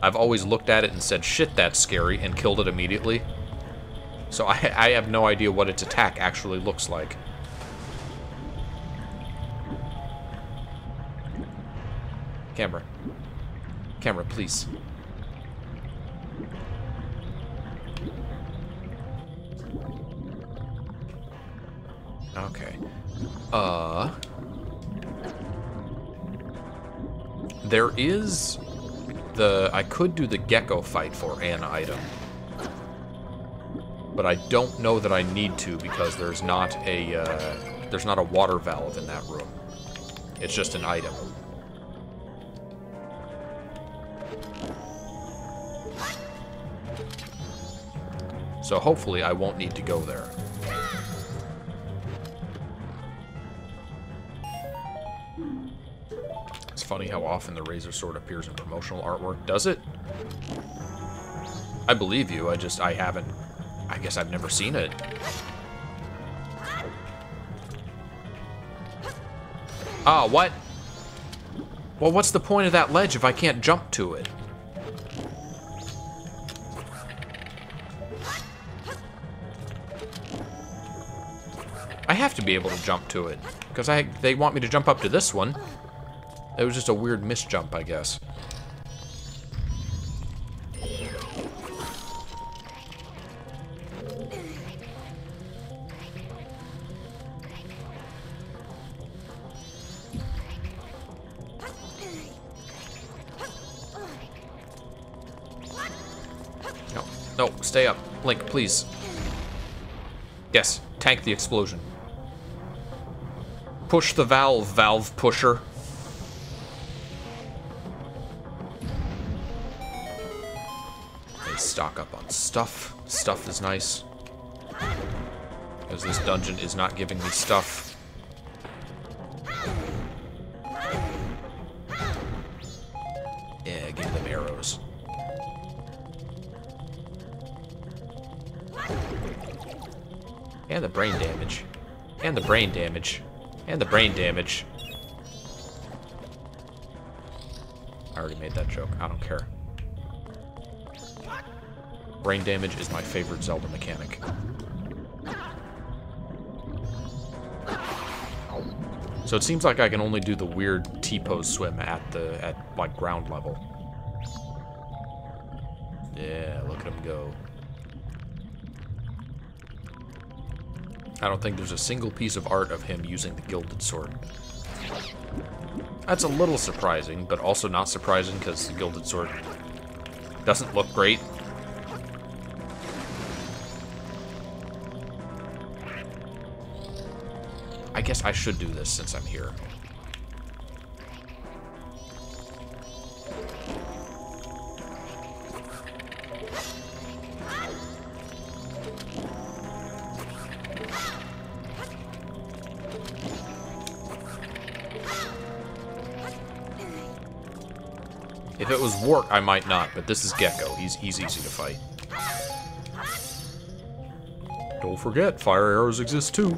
I've always looked at it and said, shit, that's scary, and killed it immediately. So I, I have no idea what its attack actually looks like. Please. Okay. Uh... There is the... I could do the Gekko fight for an item. But I don't know that I need to because there's not a, uh, there's not a water valve in that room. It's just an item. So hopefully I won't need to go there. It's funny how often the Razor Sword appears in promotional artwork. Does it? I believe you, I just, I haven't, I guess I've never seen it. Ah, what? Well, what's the point of that ledge if I can't jump to it? Be able to jump to it. Because I they want me to jump up to this one. It was just a weird misjump, I guess. No, no, stay up. Link, please. Yes, tank the explosion. Push the valve, valve pusher. They stock up on stuff. Stuff is nice. Because this dungeon is not giving me stuff. Yeah, give them arrows. And the brain damage. And the brain damage. And the brain damage. I already made that joke. I don't care. Brain damage is my favorite Zelda mechanic. So it seems like I can only do the weird T-pose swim at the, at, like, ground level. Yeah, look at him go. I don't think there's a single piece of art of him using the Gilded Sword. That's a little surprising, but also not surprising because the Gilded Sword doesn't look great. I guess I should do this since I'm here. Was Wart, I might not, but this is Gekko. He's, he's easy to fight. Don't forget, fire arrows exist too.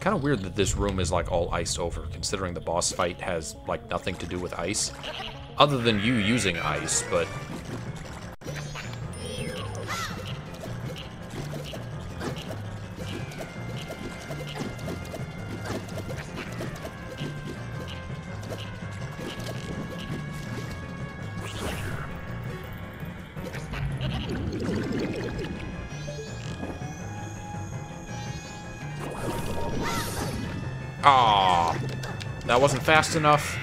Kind of weird that this room is like all iced over, considering the boss fight has like nothing to do with ice. Other than you using ice, but... fast enough.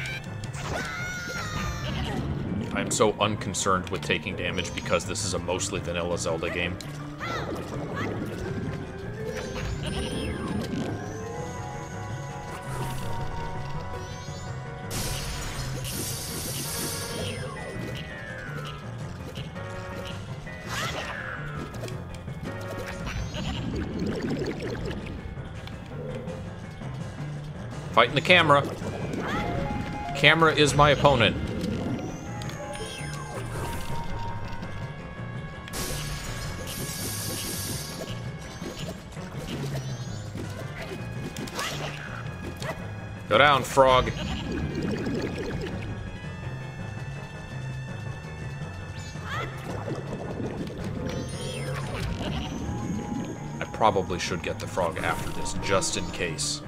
I'm so unconcerned with taking damage because this is a mostly vanilla Zelda game. Fighting the camera. Camera is my opponent. Go down, frog. I probably should get the frog after this, just in case.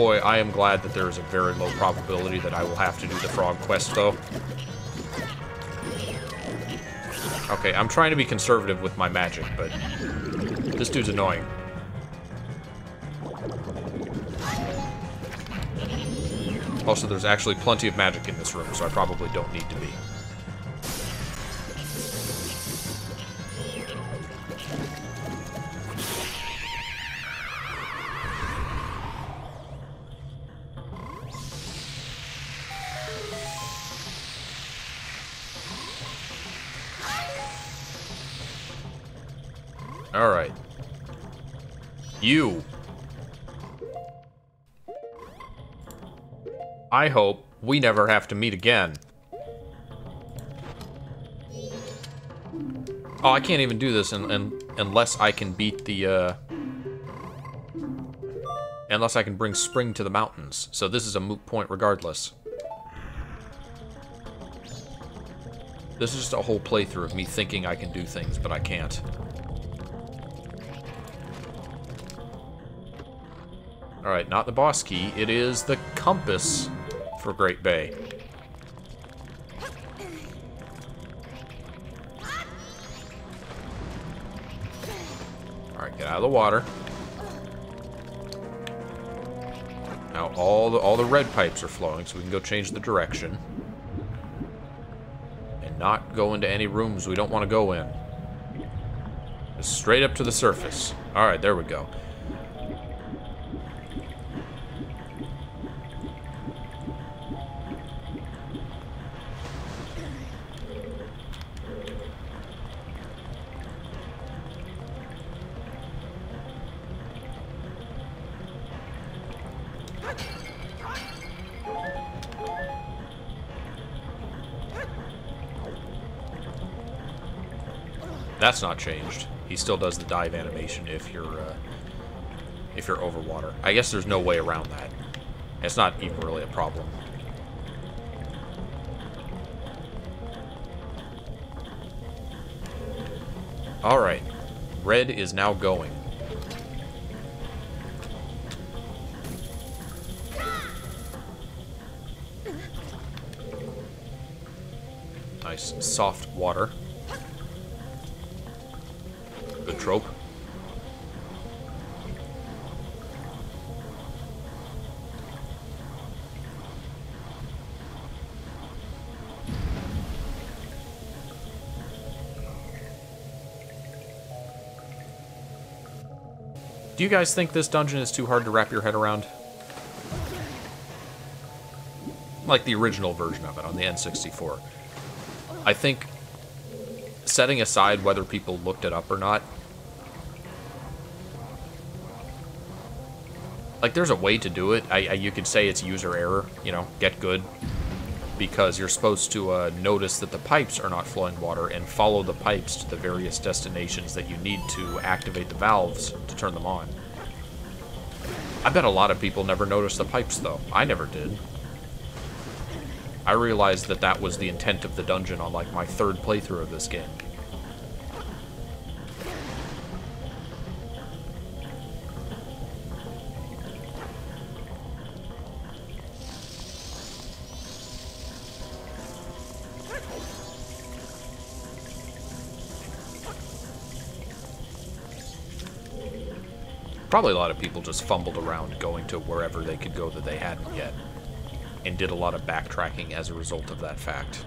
Boy, I am glad that there is a very low probability that I will have to do the frog quest, though. Okay, I'm trying to be conservative with my magic, but this dude's annoying. Also, there's actually plenty of magic in this room, so I probably don't need to be. I hope we never have to meet again. Oh, I can't even do this in, in, unless I can beat the, uh... Unless I can bring spring to the mountains. So this is a moot point regardless. This is just a whole playthrough of me thinking I can do things, but I can't. Alright, not the boss key. It is the compass for Great Bay. Alright, get out of the water. Now all the all the red pipes are flowing, so we can go change the direction. And not go into any rooms we don't want to go in. Just straight up to the surface. Alright, there we go. That's not changed. He still does the dive animation if you're uh, if you're over water. I guess there's no way around that. It's not even really a problem. Alright. Red is now going. Nice soft water Do you guys think this dungeon is too hard to wrap your head around? Like the original version of it on the N64. I think, setting aside whether people looked it up or not, Like, there's a way to do it. I, I, you could say it's user error, you know, get good. Because you're supposed to uh, notice that the pipes are not flowing water and follow the pipes to the various destinations that you need to activate the valves to turn them on. I bet a lot of people never noticed the pipes, though. I never did. I realized that that was the intent of the dungeon on, like, my third playthrough of this game. Probably a lot of people just fumbled around going to wherever they could go that they hadn't yet. And did a lot of backtracking as a result of that fact.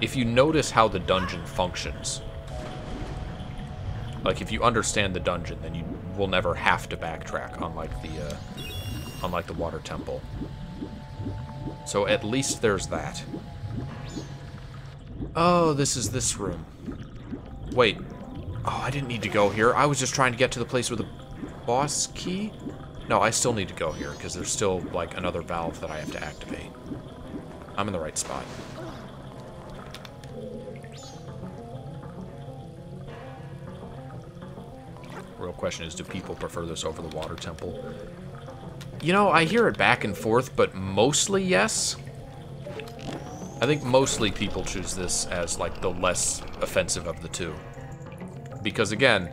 If you notice how the dungeon functions, like if you understand the dungeon, then you will never have to backtrack, unlike the, uh, unlike the water temple. So at least there's that. Oh, this is this room. Wait, Oh, I didn't need to go here. I was just trying to get to the place with the boss key. No, I still need to go here, because there's still, like, another valve that I have to activate. I'm in the right spot. Real question is, do people prefer this over the water temple? You know, I hear it back and forth, but mostly yes. I think mostly people choose this as, like, the less offensive of the two. Because, again,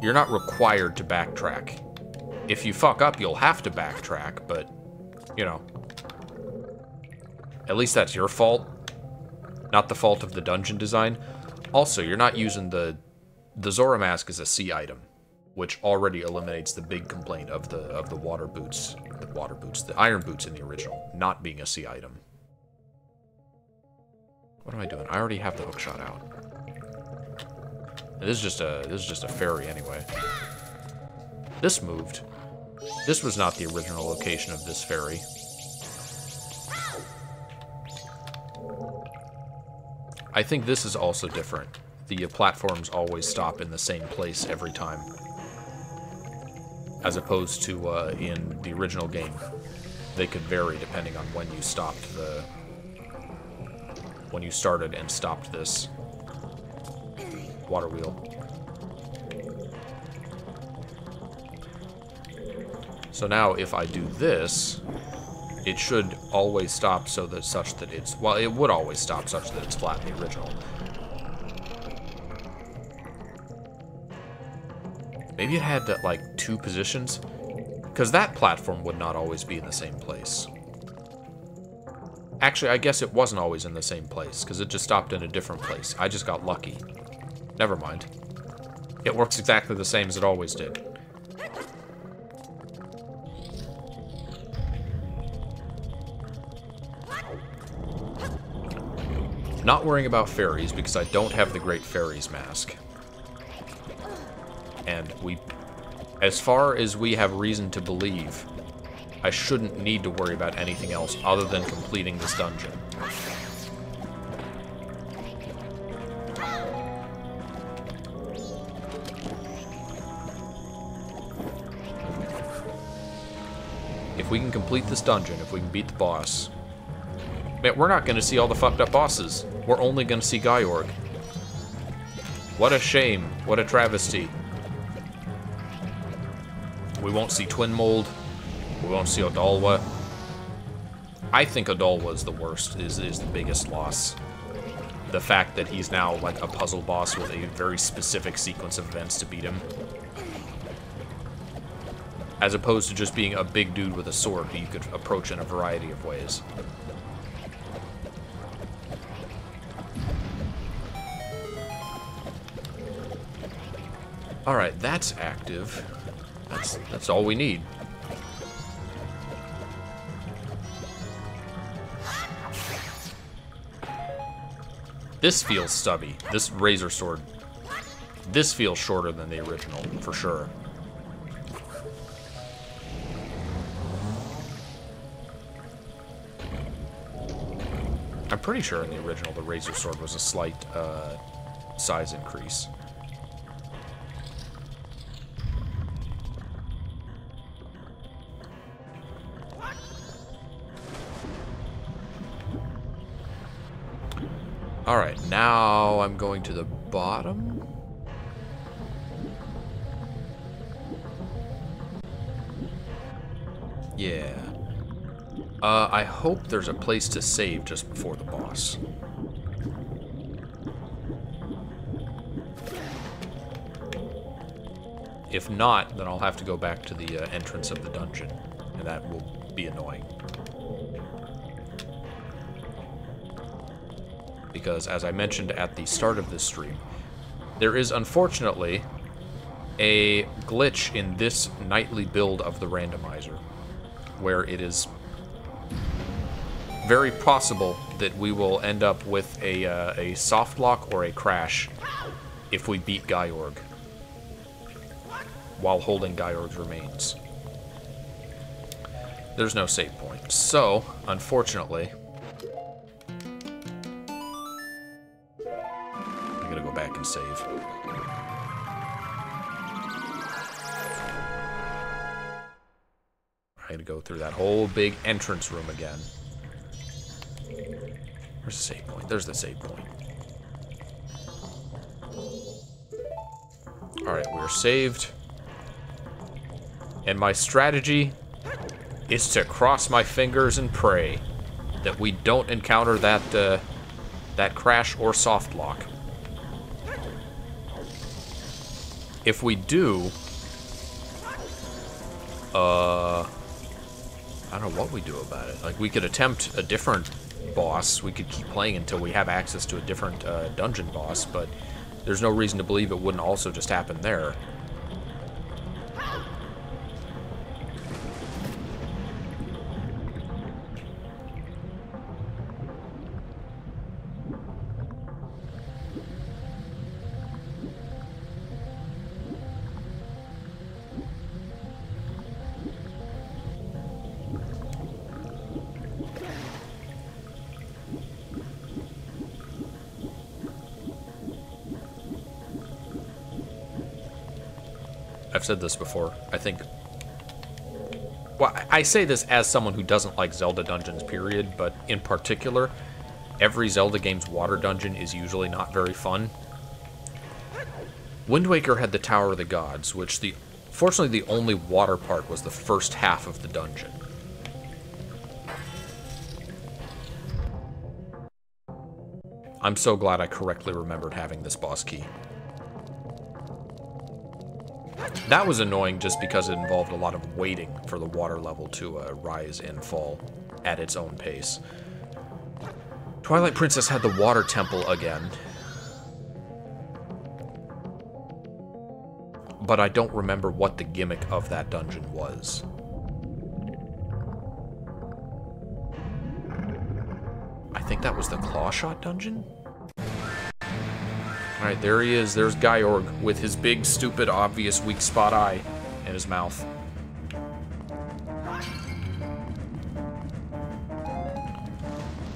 you're not required to backtrack. If you fuck up, you'll have to backtrack, but, you know. At least that's your fault, not the fault of the dungeon design. Also, you're not using the... The Zora mask is a C item, which already eliminates the big complaint of the of the water boots, the water boots, the iron boots in the original, not being a C item. What am I doing? I already have the hookshot out. This is just a this is just a ferry anyway. This moved. This was not the original location of this ferry. I think this is also different. The platforms always stop in the same place every time. As opposed to uh, in the original game. They could vary depending on when you stopped the... When you started and stopped this water wheel. So now if I do this, it should always stop so that such that it's, well, it would always stop such that it's flat in the original. Maybe it had that, like, two positions? Because that platform would not always be in the same place. Actually, I guess it wasn't always in the same place, because it just stopped in a different place. I just got lucky. Never mind. It works exactly the same as it always did. Not worrying about fairies because I don't have the Great Fairy's mask. And we, as far as we have reason to believe, I shouldn't need to worry about anything else other than completing this dungeon. Complete this dungeon, if we can beat the boss, Man, we're not going to see all the fucked up bosses. We're only going to see Gyorg. What a shame. What a travesty. We won't see Twinmold. We won't see Odolwa. I think Odolwa is the worst, is, is the biggest loss. The fact that he's now like a puzzle boss with a very specific sequence of events to beat him. As opposed to just being a big dude with a sword who you could approach in a variety of ways. Alright, that's active. That's, that's all we need. This feels stubby. This razor sword. This feels shorter than the original, for sure. Pretty sure in the original the razor sword was a slight uh, size increase. Alright, now I'm going to the bottom. Yeah. Uh, I hope there's a place to save just before the boss. If not, then I'll have to go back to the uh, entrance of the dungeon, and that will be annoying. because, as I mentioned at the start of this stream, there is unfortunately a glitch in this nightly build of the randomizer, where it is very possible that we will end up with a, uh, a soft lock or a crash if we beat Gyorg while holding Gyorg's remains. There's no save point. So, unfortunately, I gotta go back and save. I gotta go through that whole big entrance room again. Where's the save point? There's the save point. Alright, we're saved. And my strategy is to cross my fingers and pray that we don't encounter that, uh, that crash or soft lock. If we do, uh, I don't know what we do about it. Like, we could attempt a different boss. We could keep playing until we have access to a different uh, dungeon boss, but there's no reason to believe it wouldn't also just happen there. Said this before. I think. Well, I say this as someone who doesn't like Zelda dungeons, period, but in particular, every Zelda game's water dungeon is usually not very fun. Wind Waker had the Tower of the Gods, which the. Fortunately, the only water part was the first half of the dungeon. I'm so glad I correctly remembered having this boss key. That was annoying just because it involved a lot of waiting for the water level to uh, rise and fall at its own pace. Twilight Princess had the water temple again. But I don't remember what the gimmick of that dungeon was. I think that was the Clawshot dungeon? Alright, there he is. There's Gyorg with his big, stupid, obvious weak spot eye in his mouth.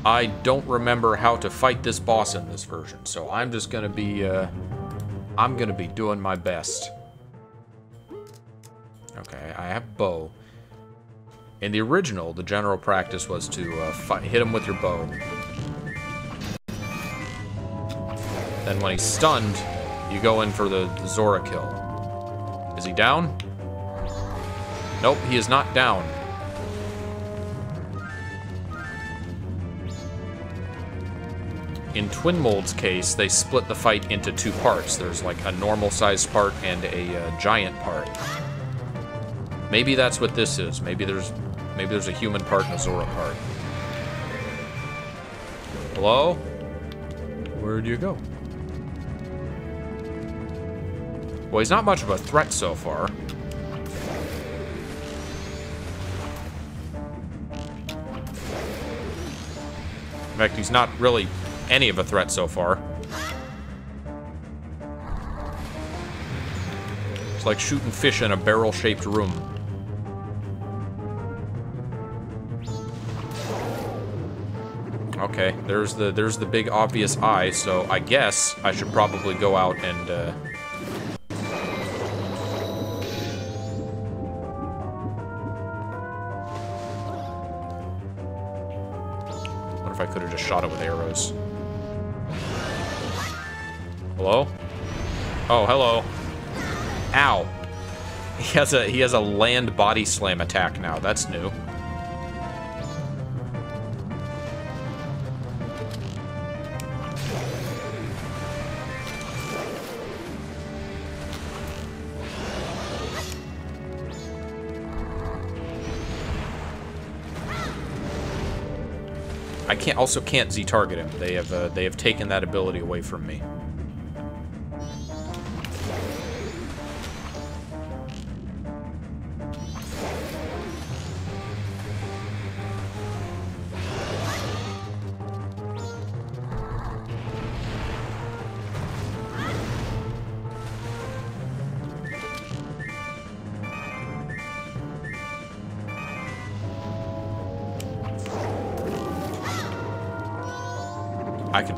I don't remember how to fight this boss in this version, so I'm just gonna be, uh, I'm gonna be doing my best. Okay, I have bow. In the original, the general practice was to uh, fight, hit him with your bow, Then when he's stunned, you go in for the, Zora kill. Is he down? Nope, he is not down. In Twinmold's case, they split the fight into two parts. There's like a normal-sized part and a uh, giant part. Maybe that's what this is. Maybe there's maybe there's a human part and a Zora part. Hello? Where'd you go? Well, he's not much of a threat so far. In fact, he's not really any of a threat so far. It's like shooting fish in a barrel-shaped room. Okay, there's the there's the big obvious eye, so I guess I should probably go out and uh, I could have just shot it with arrows. Hello? Oh, hello. Ow. He has a he has a land body slam attack now. That's new. I can't also can't Z target him. They have uh, they have taken that ability away from me.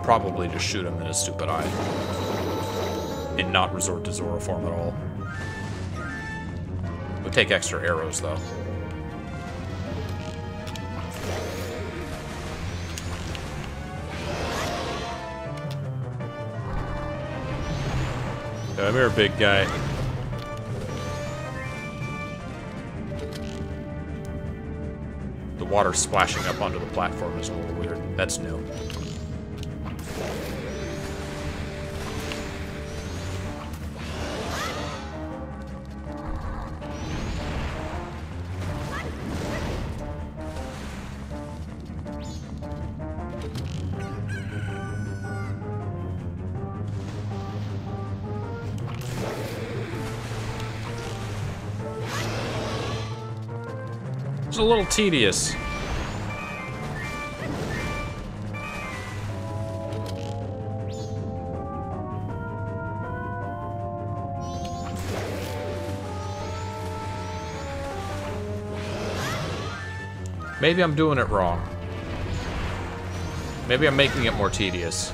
probably just shoot him in his stupid eye. And not resort to Zora form at all. Would take extra arrows, though. Come here, big guy. The water splashing up onto the platform is a little weird. That's new. Tedious. Maybe I'm doing it wrong. Maybe I'm making it more tedious.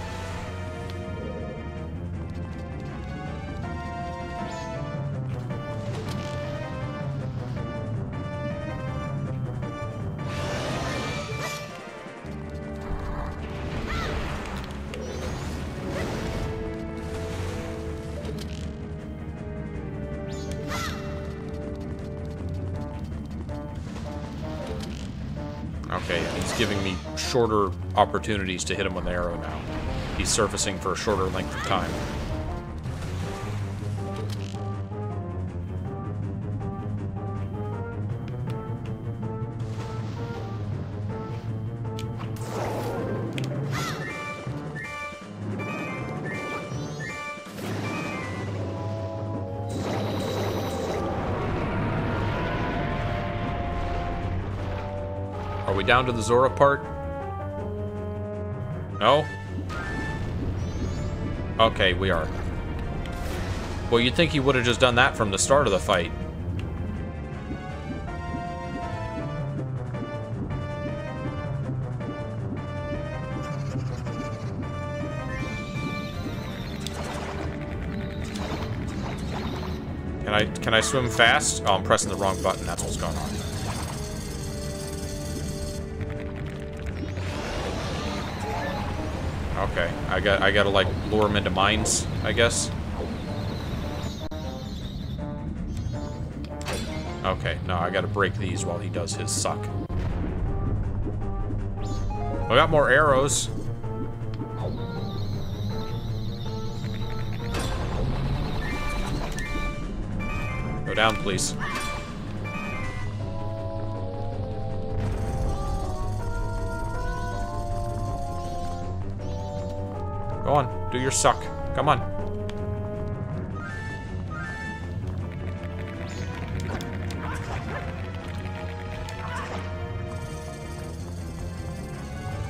Shorter opportunities to hit him with an arrow now. He's surfacing for a shorter length of time. Are we down to the Zora part? No? Okay, we are. Well, you'd think he would have just done that from the start of the fight. Can I can I swim fast? Oh, I'm pressing the wrong button. That's what's going on. Got I gotta like lure him into mines, I guess. Okay, no, I gotta break these while he does his suck. I got more arrows. Go down, please. Do your suck. Come on.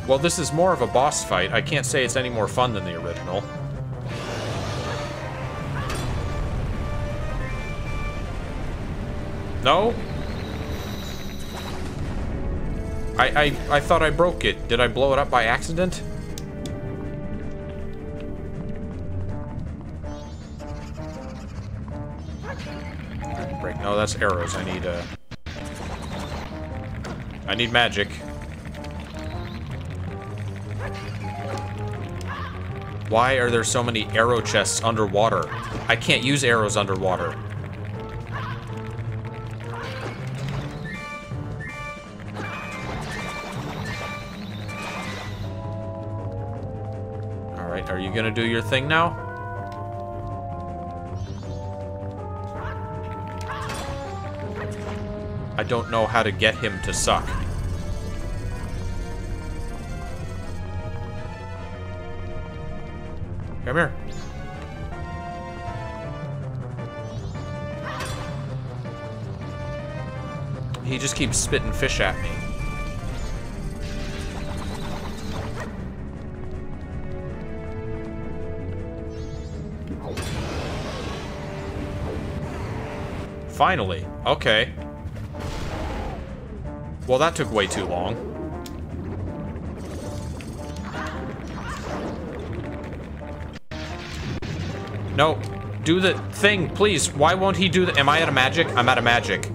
Well, this is more of a boss fight. I can't say it's any more fun than the original. No? I, I, I thought I broke it. Did I blow it up by accident? That's arrows. I need, uh... I need magic. Why are there so many arrow chests underwater? I can't use arrows underwater. Alright, are you gonna do your thing now? I don't know how to get him to suck. Come here. He just keeps spitting fish at me. Finally. Okay. Well, that took way too long. No. Do the thing, please. Why won't he do the- Am I out of magic? I'm out of magic.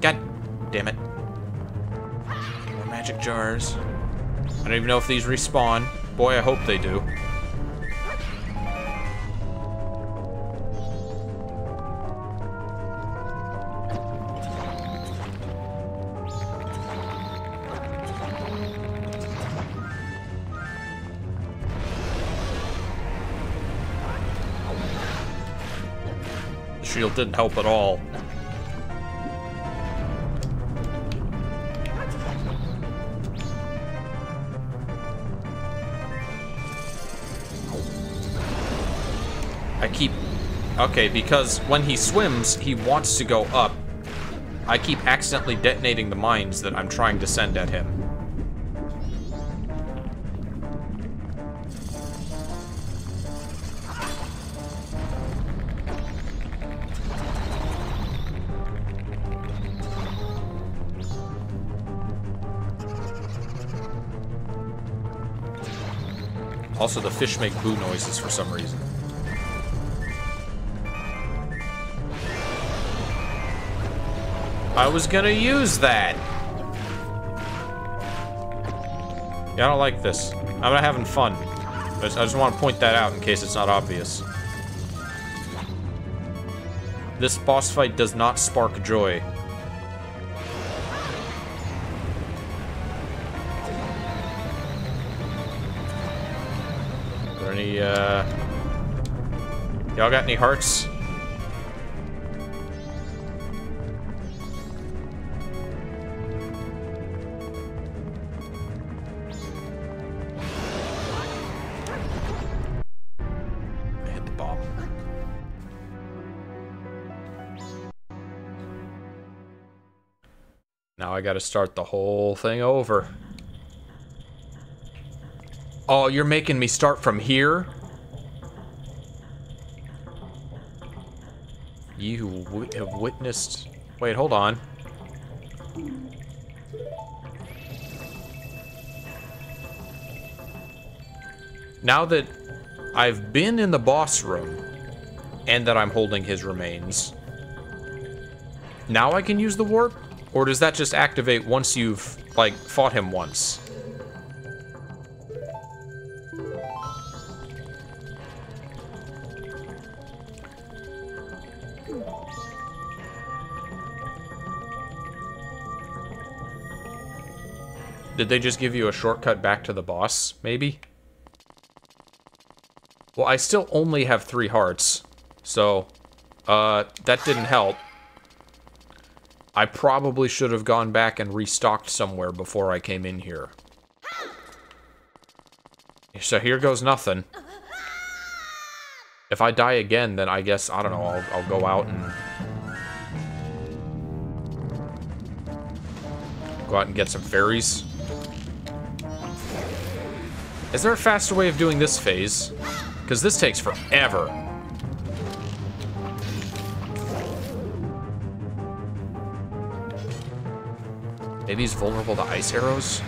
God damn it. More magic jars. I don't even know if these respawn. Boy, I hope they do. Didn't help at all. I keep... Okay, because when he swims, he wants to go up. I keep accidentally detonating the mines that I'm trying to send at him. Also, the fish make boo noises for some reason. I was gonna use that. Yeah, I don't like this. I'm not having fun. I just, I just want to point that out in case it's not obvious. This boss fight does not spark joy. Y'all got any hearts? Now I gotta start the whole thing over. Oh, you're making me start from here? You witnessed... Wait, hold on. Now that I've been in the boss room, and that I'm holding his remains, now I can use the warp? Or does that just activate once you've, like, fought him once? Did they just give you a shortcut back to the boss, maybe? Well, I still only have three hearts, so, uh, that didn't help. I probably should have gone back and restocked somewhere before I came in here. So here goes nothing. If I die again, then I guess, I don't know, I'll, I'll go out and... Go out and get some fairies. Is there a faster way of doing this phase? Because this takes forever. Maybe he's vulnerable to ice arrows?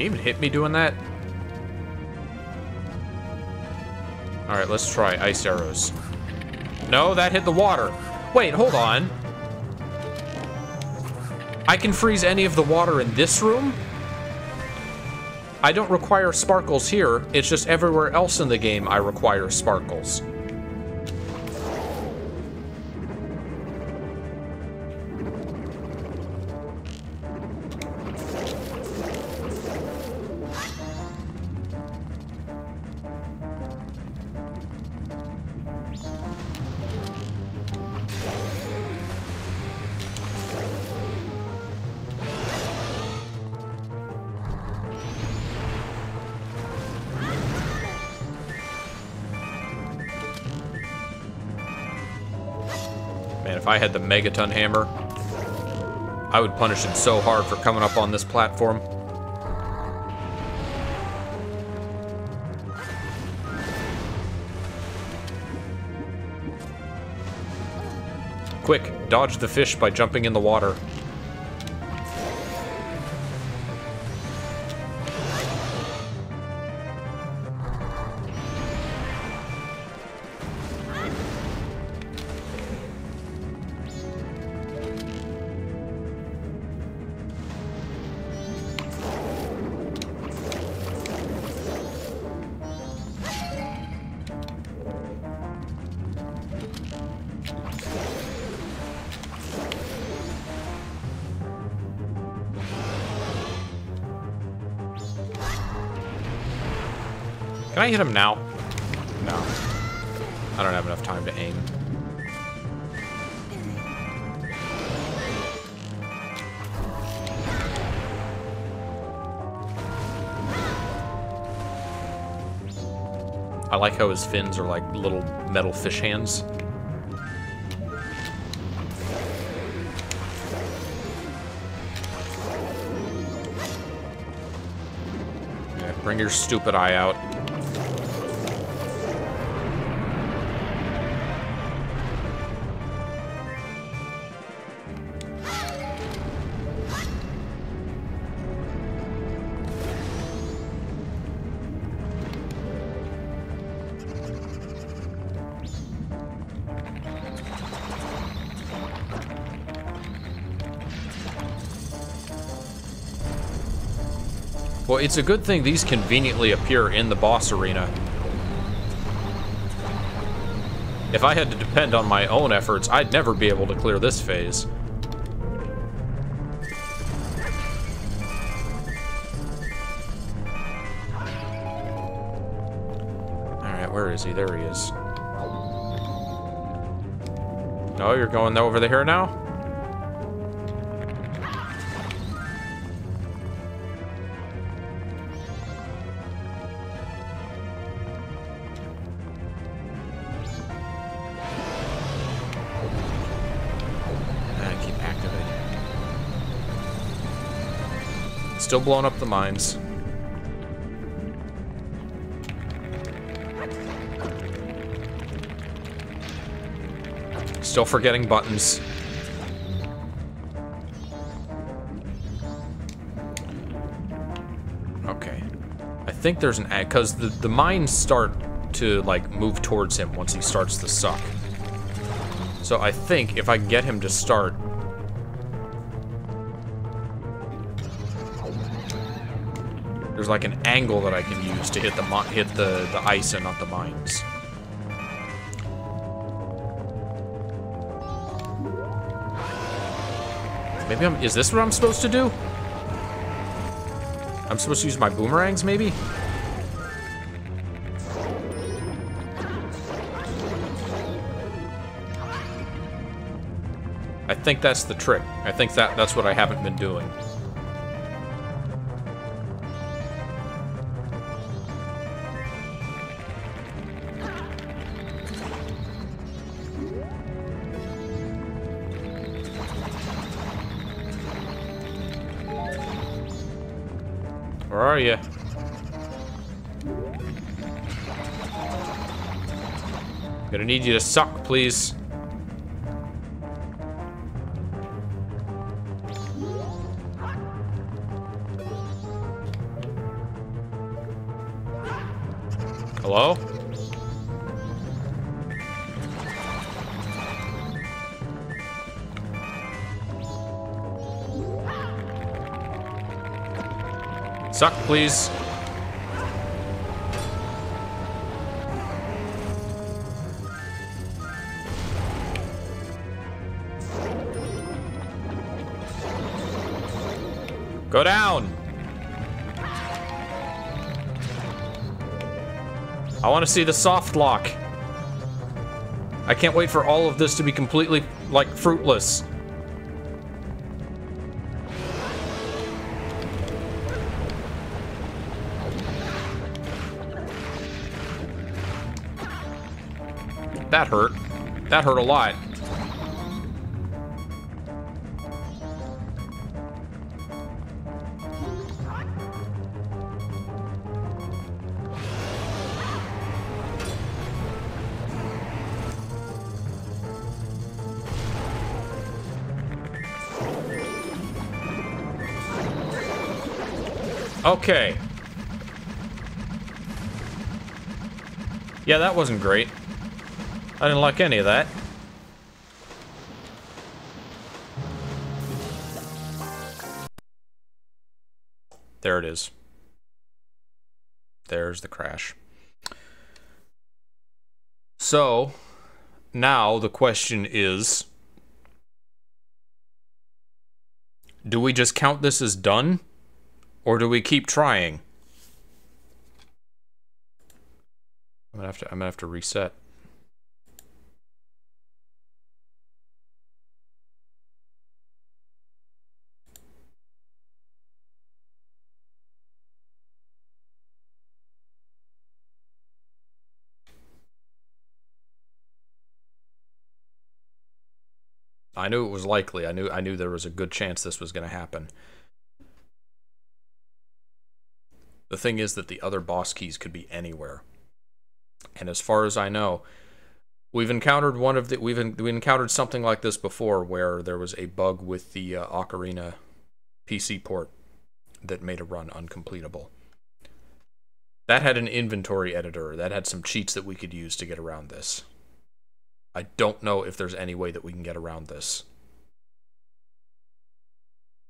Even hit me doing that? Alright, let's try ice arrows. No, that hit the water. Wait, hold on. I can freeze any of the water in this room? I don't require sparkles here, it's just everywhere else in the game I require sparkles. I had the Megaton Hammer, I would punish him so hard for coming up on this platform. Quick, dodge the fish by jumping in the water. I hit him now? No. I don't have enough time to aim. I like how his fins are like little metal fish hands. Yeah, bring your stupid eye out. Well, it's a good thing these conveniently appear in the boss arena. If I had to depend on my own efforts, I'd never be able to clear this phase. Alright, where is he? There he is. No, you're going over there now? Still blowing up the mines. Still forgetting buttons. Okay. I think there's an because the the mines start to like move towards him once he starts to suck. So I think if I get him to start like an angle that I can use to hit the hit the the ice and not the mines. Maybe I'm is this what I'm supposed to do? I'm supposed to use my boomerangs maybe? I think that's the trick. I think that that's what I haven't been doing. Gonna need you to suck, please. Hello? Suck, please. Go down. I want to see the soft lock. I can't wait for all of this to be completely, like, fruitless. That hurt. That hurt a lot. Okay. Yeah, that wasn't great. I didn't like any of that. There it is. There's the crash. So, now the question is Do we just count this as done? Or do we keep trying? I'm gonna have to. I'm gonna have to reset. I knew it was likely. I knew I knew there was a good chance this was going to happen. The thing is that the other boss keys could be anywhere. And as far as I know, we've encountered one of the we've we encountered something like this before where there was a bug with the uh, Ocarina PC port that made a run uncompletable. That had an inventory editor. That had some cheats that we could use to get around this. I don't know if there's any way that we can get around this.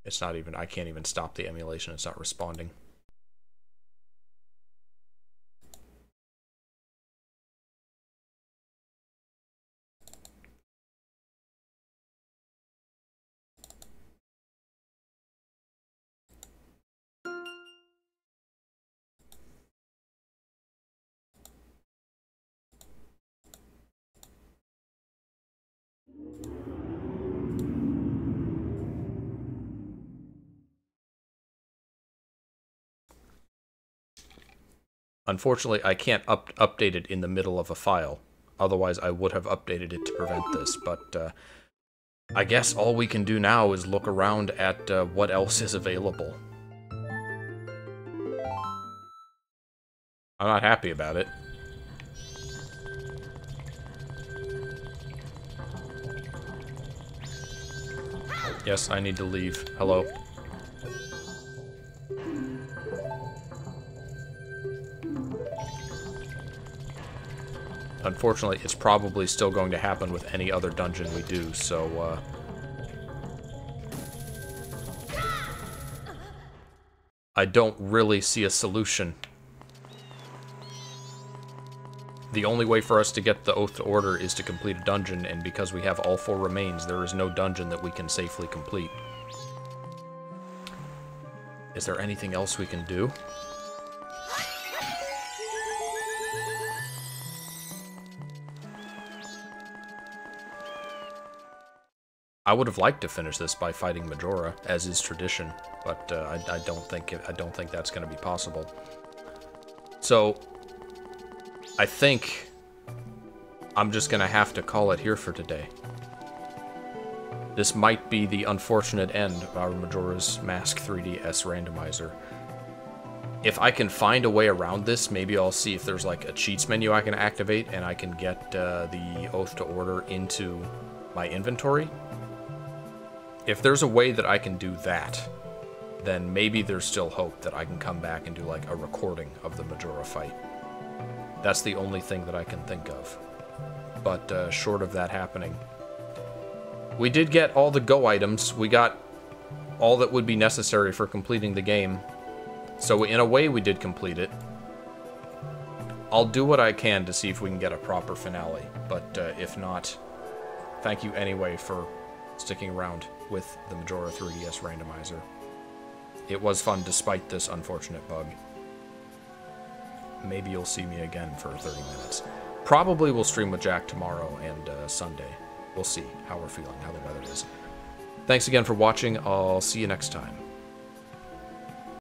It's not even, I can't even stop the emulation. It's not responding. Unfortunately, I can't up update it in the middle of a file. Otherwise, I would have updated it to prevent this, but uh, I guess all we can do now is look around at uh, what else is available. I'm not happy about it. Yes, I need to leave. Hello. Unfortunately, it's probably still going to happen with any other dungeon we do, so, uh... I don't really see a solution. The only way for us to get the Oath to Order is to complete a dungeon, and because we have all four remains, there is no dungeon that we can safely complete. Is there anything else we can do? I would have liked to finish this by fighting Majora, as is tradition, but uh, I, I, don't think I don't think that's going to be possible. So, I think I'm just going to have to call it here for today. This might be the unfortunate end of our Majora's Mask 3DS randomizer. If I can find a way around this, maybe I'll see if there's like a cheats menu I can activate and I can get uh, the Oath to Order into my inventory if there's a way that I can do that, then maybe there's still hope that I can come back and do like a recording of the Majora fight. That's the only thing that I can think of. But uh, short of that happening, we did get all the go items. We got all that would be necessary for completing the game. So in a way, we did complete it. I'll do what I can to see if we can get a proper finale. But uh, if not, thank you anyway for sticking around with the Majora 3DS randomizer. It was fun despite this unfortunate bug. Maybe you'll see me again for 30 minutes. Probably we'll stream with Jack tomorrow and uh, Sunday. We'll see how we're feeling, how the weather is. Thanks again for watching. I'll see you next time.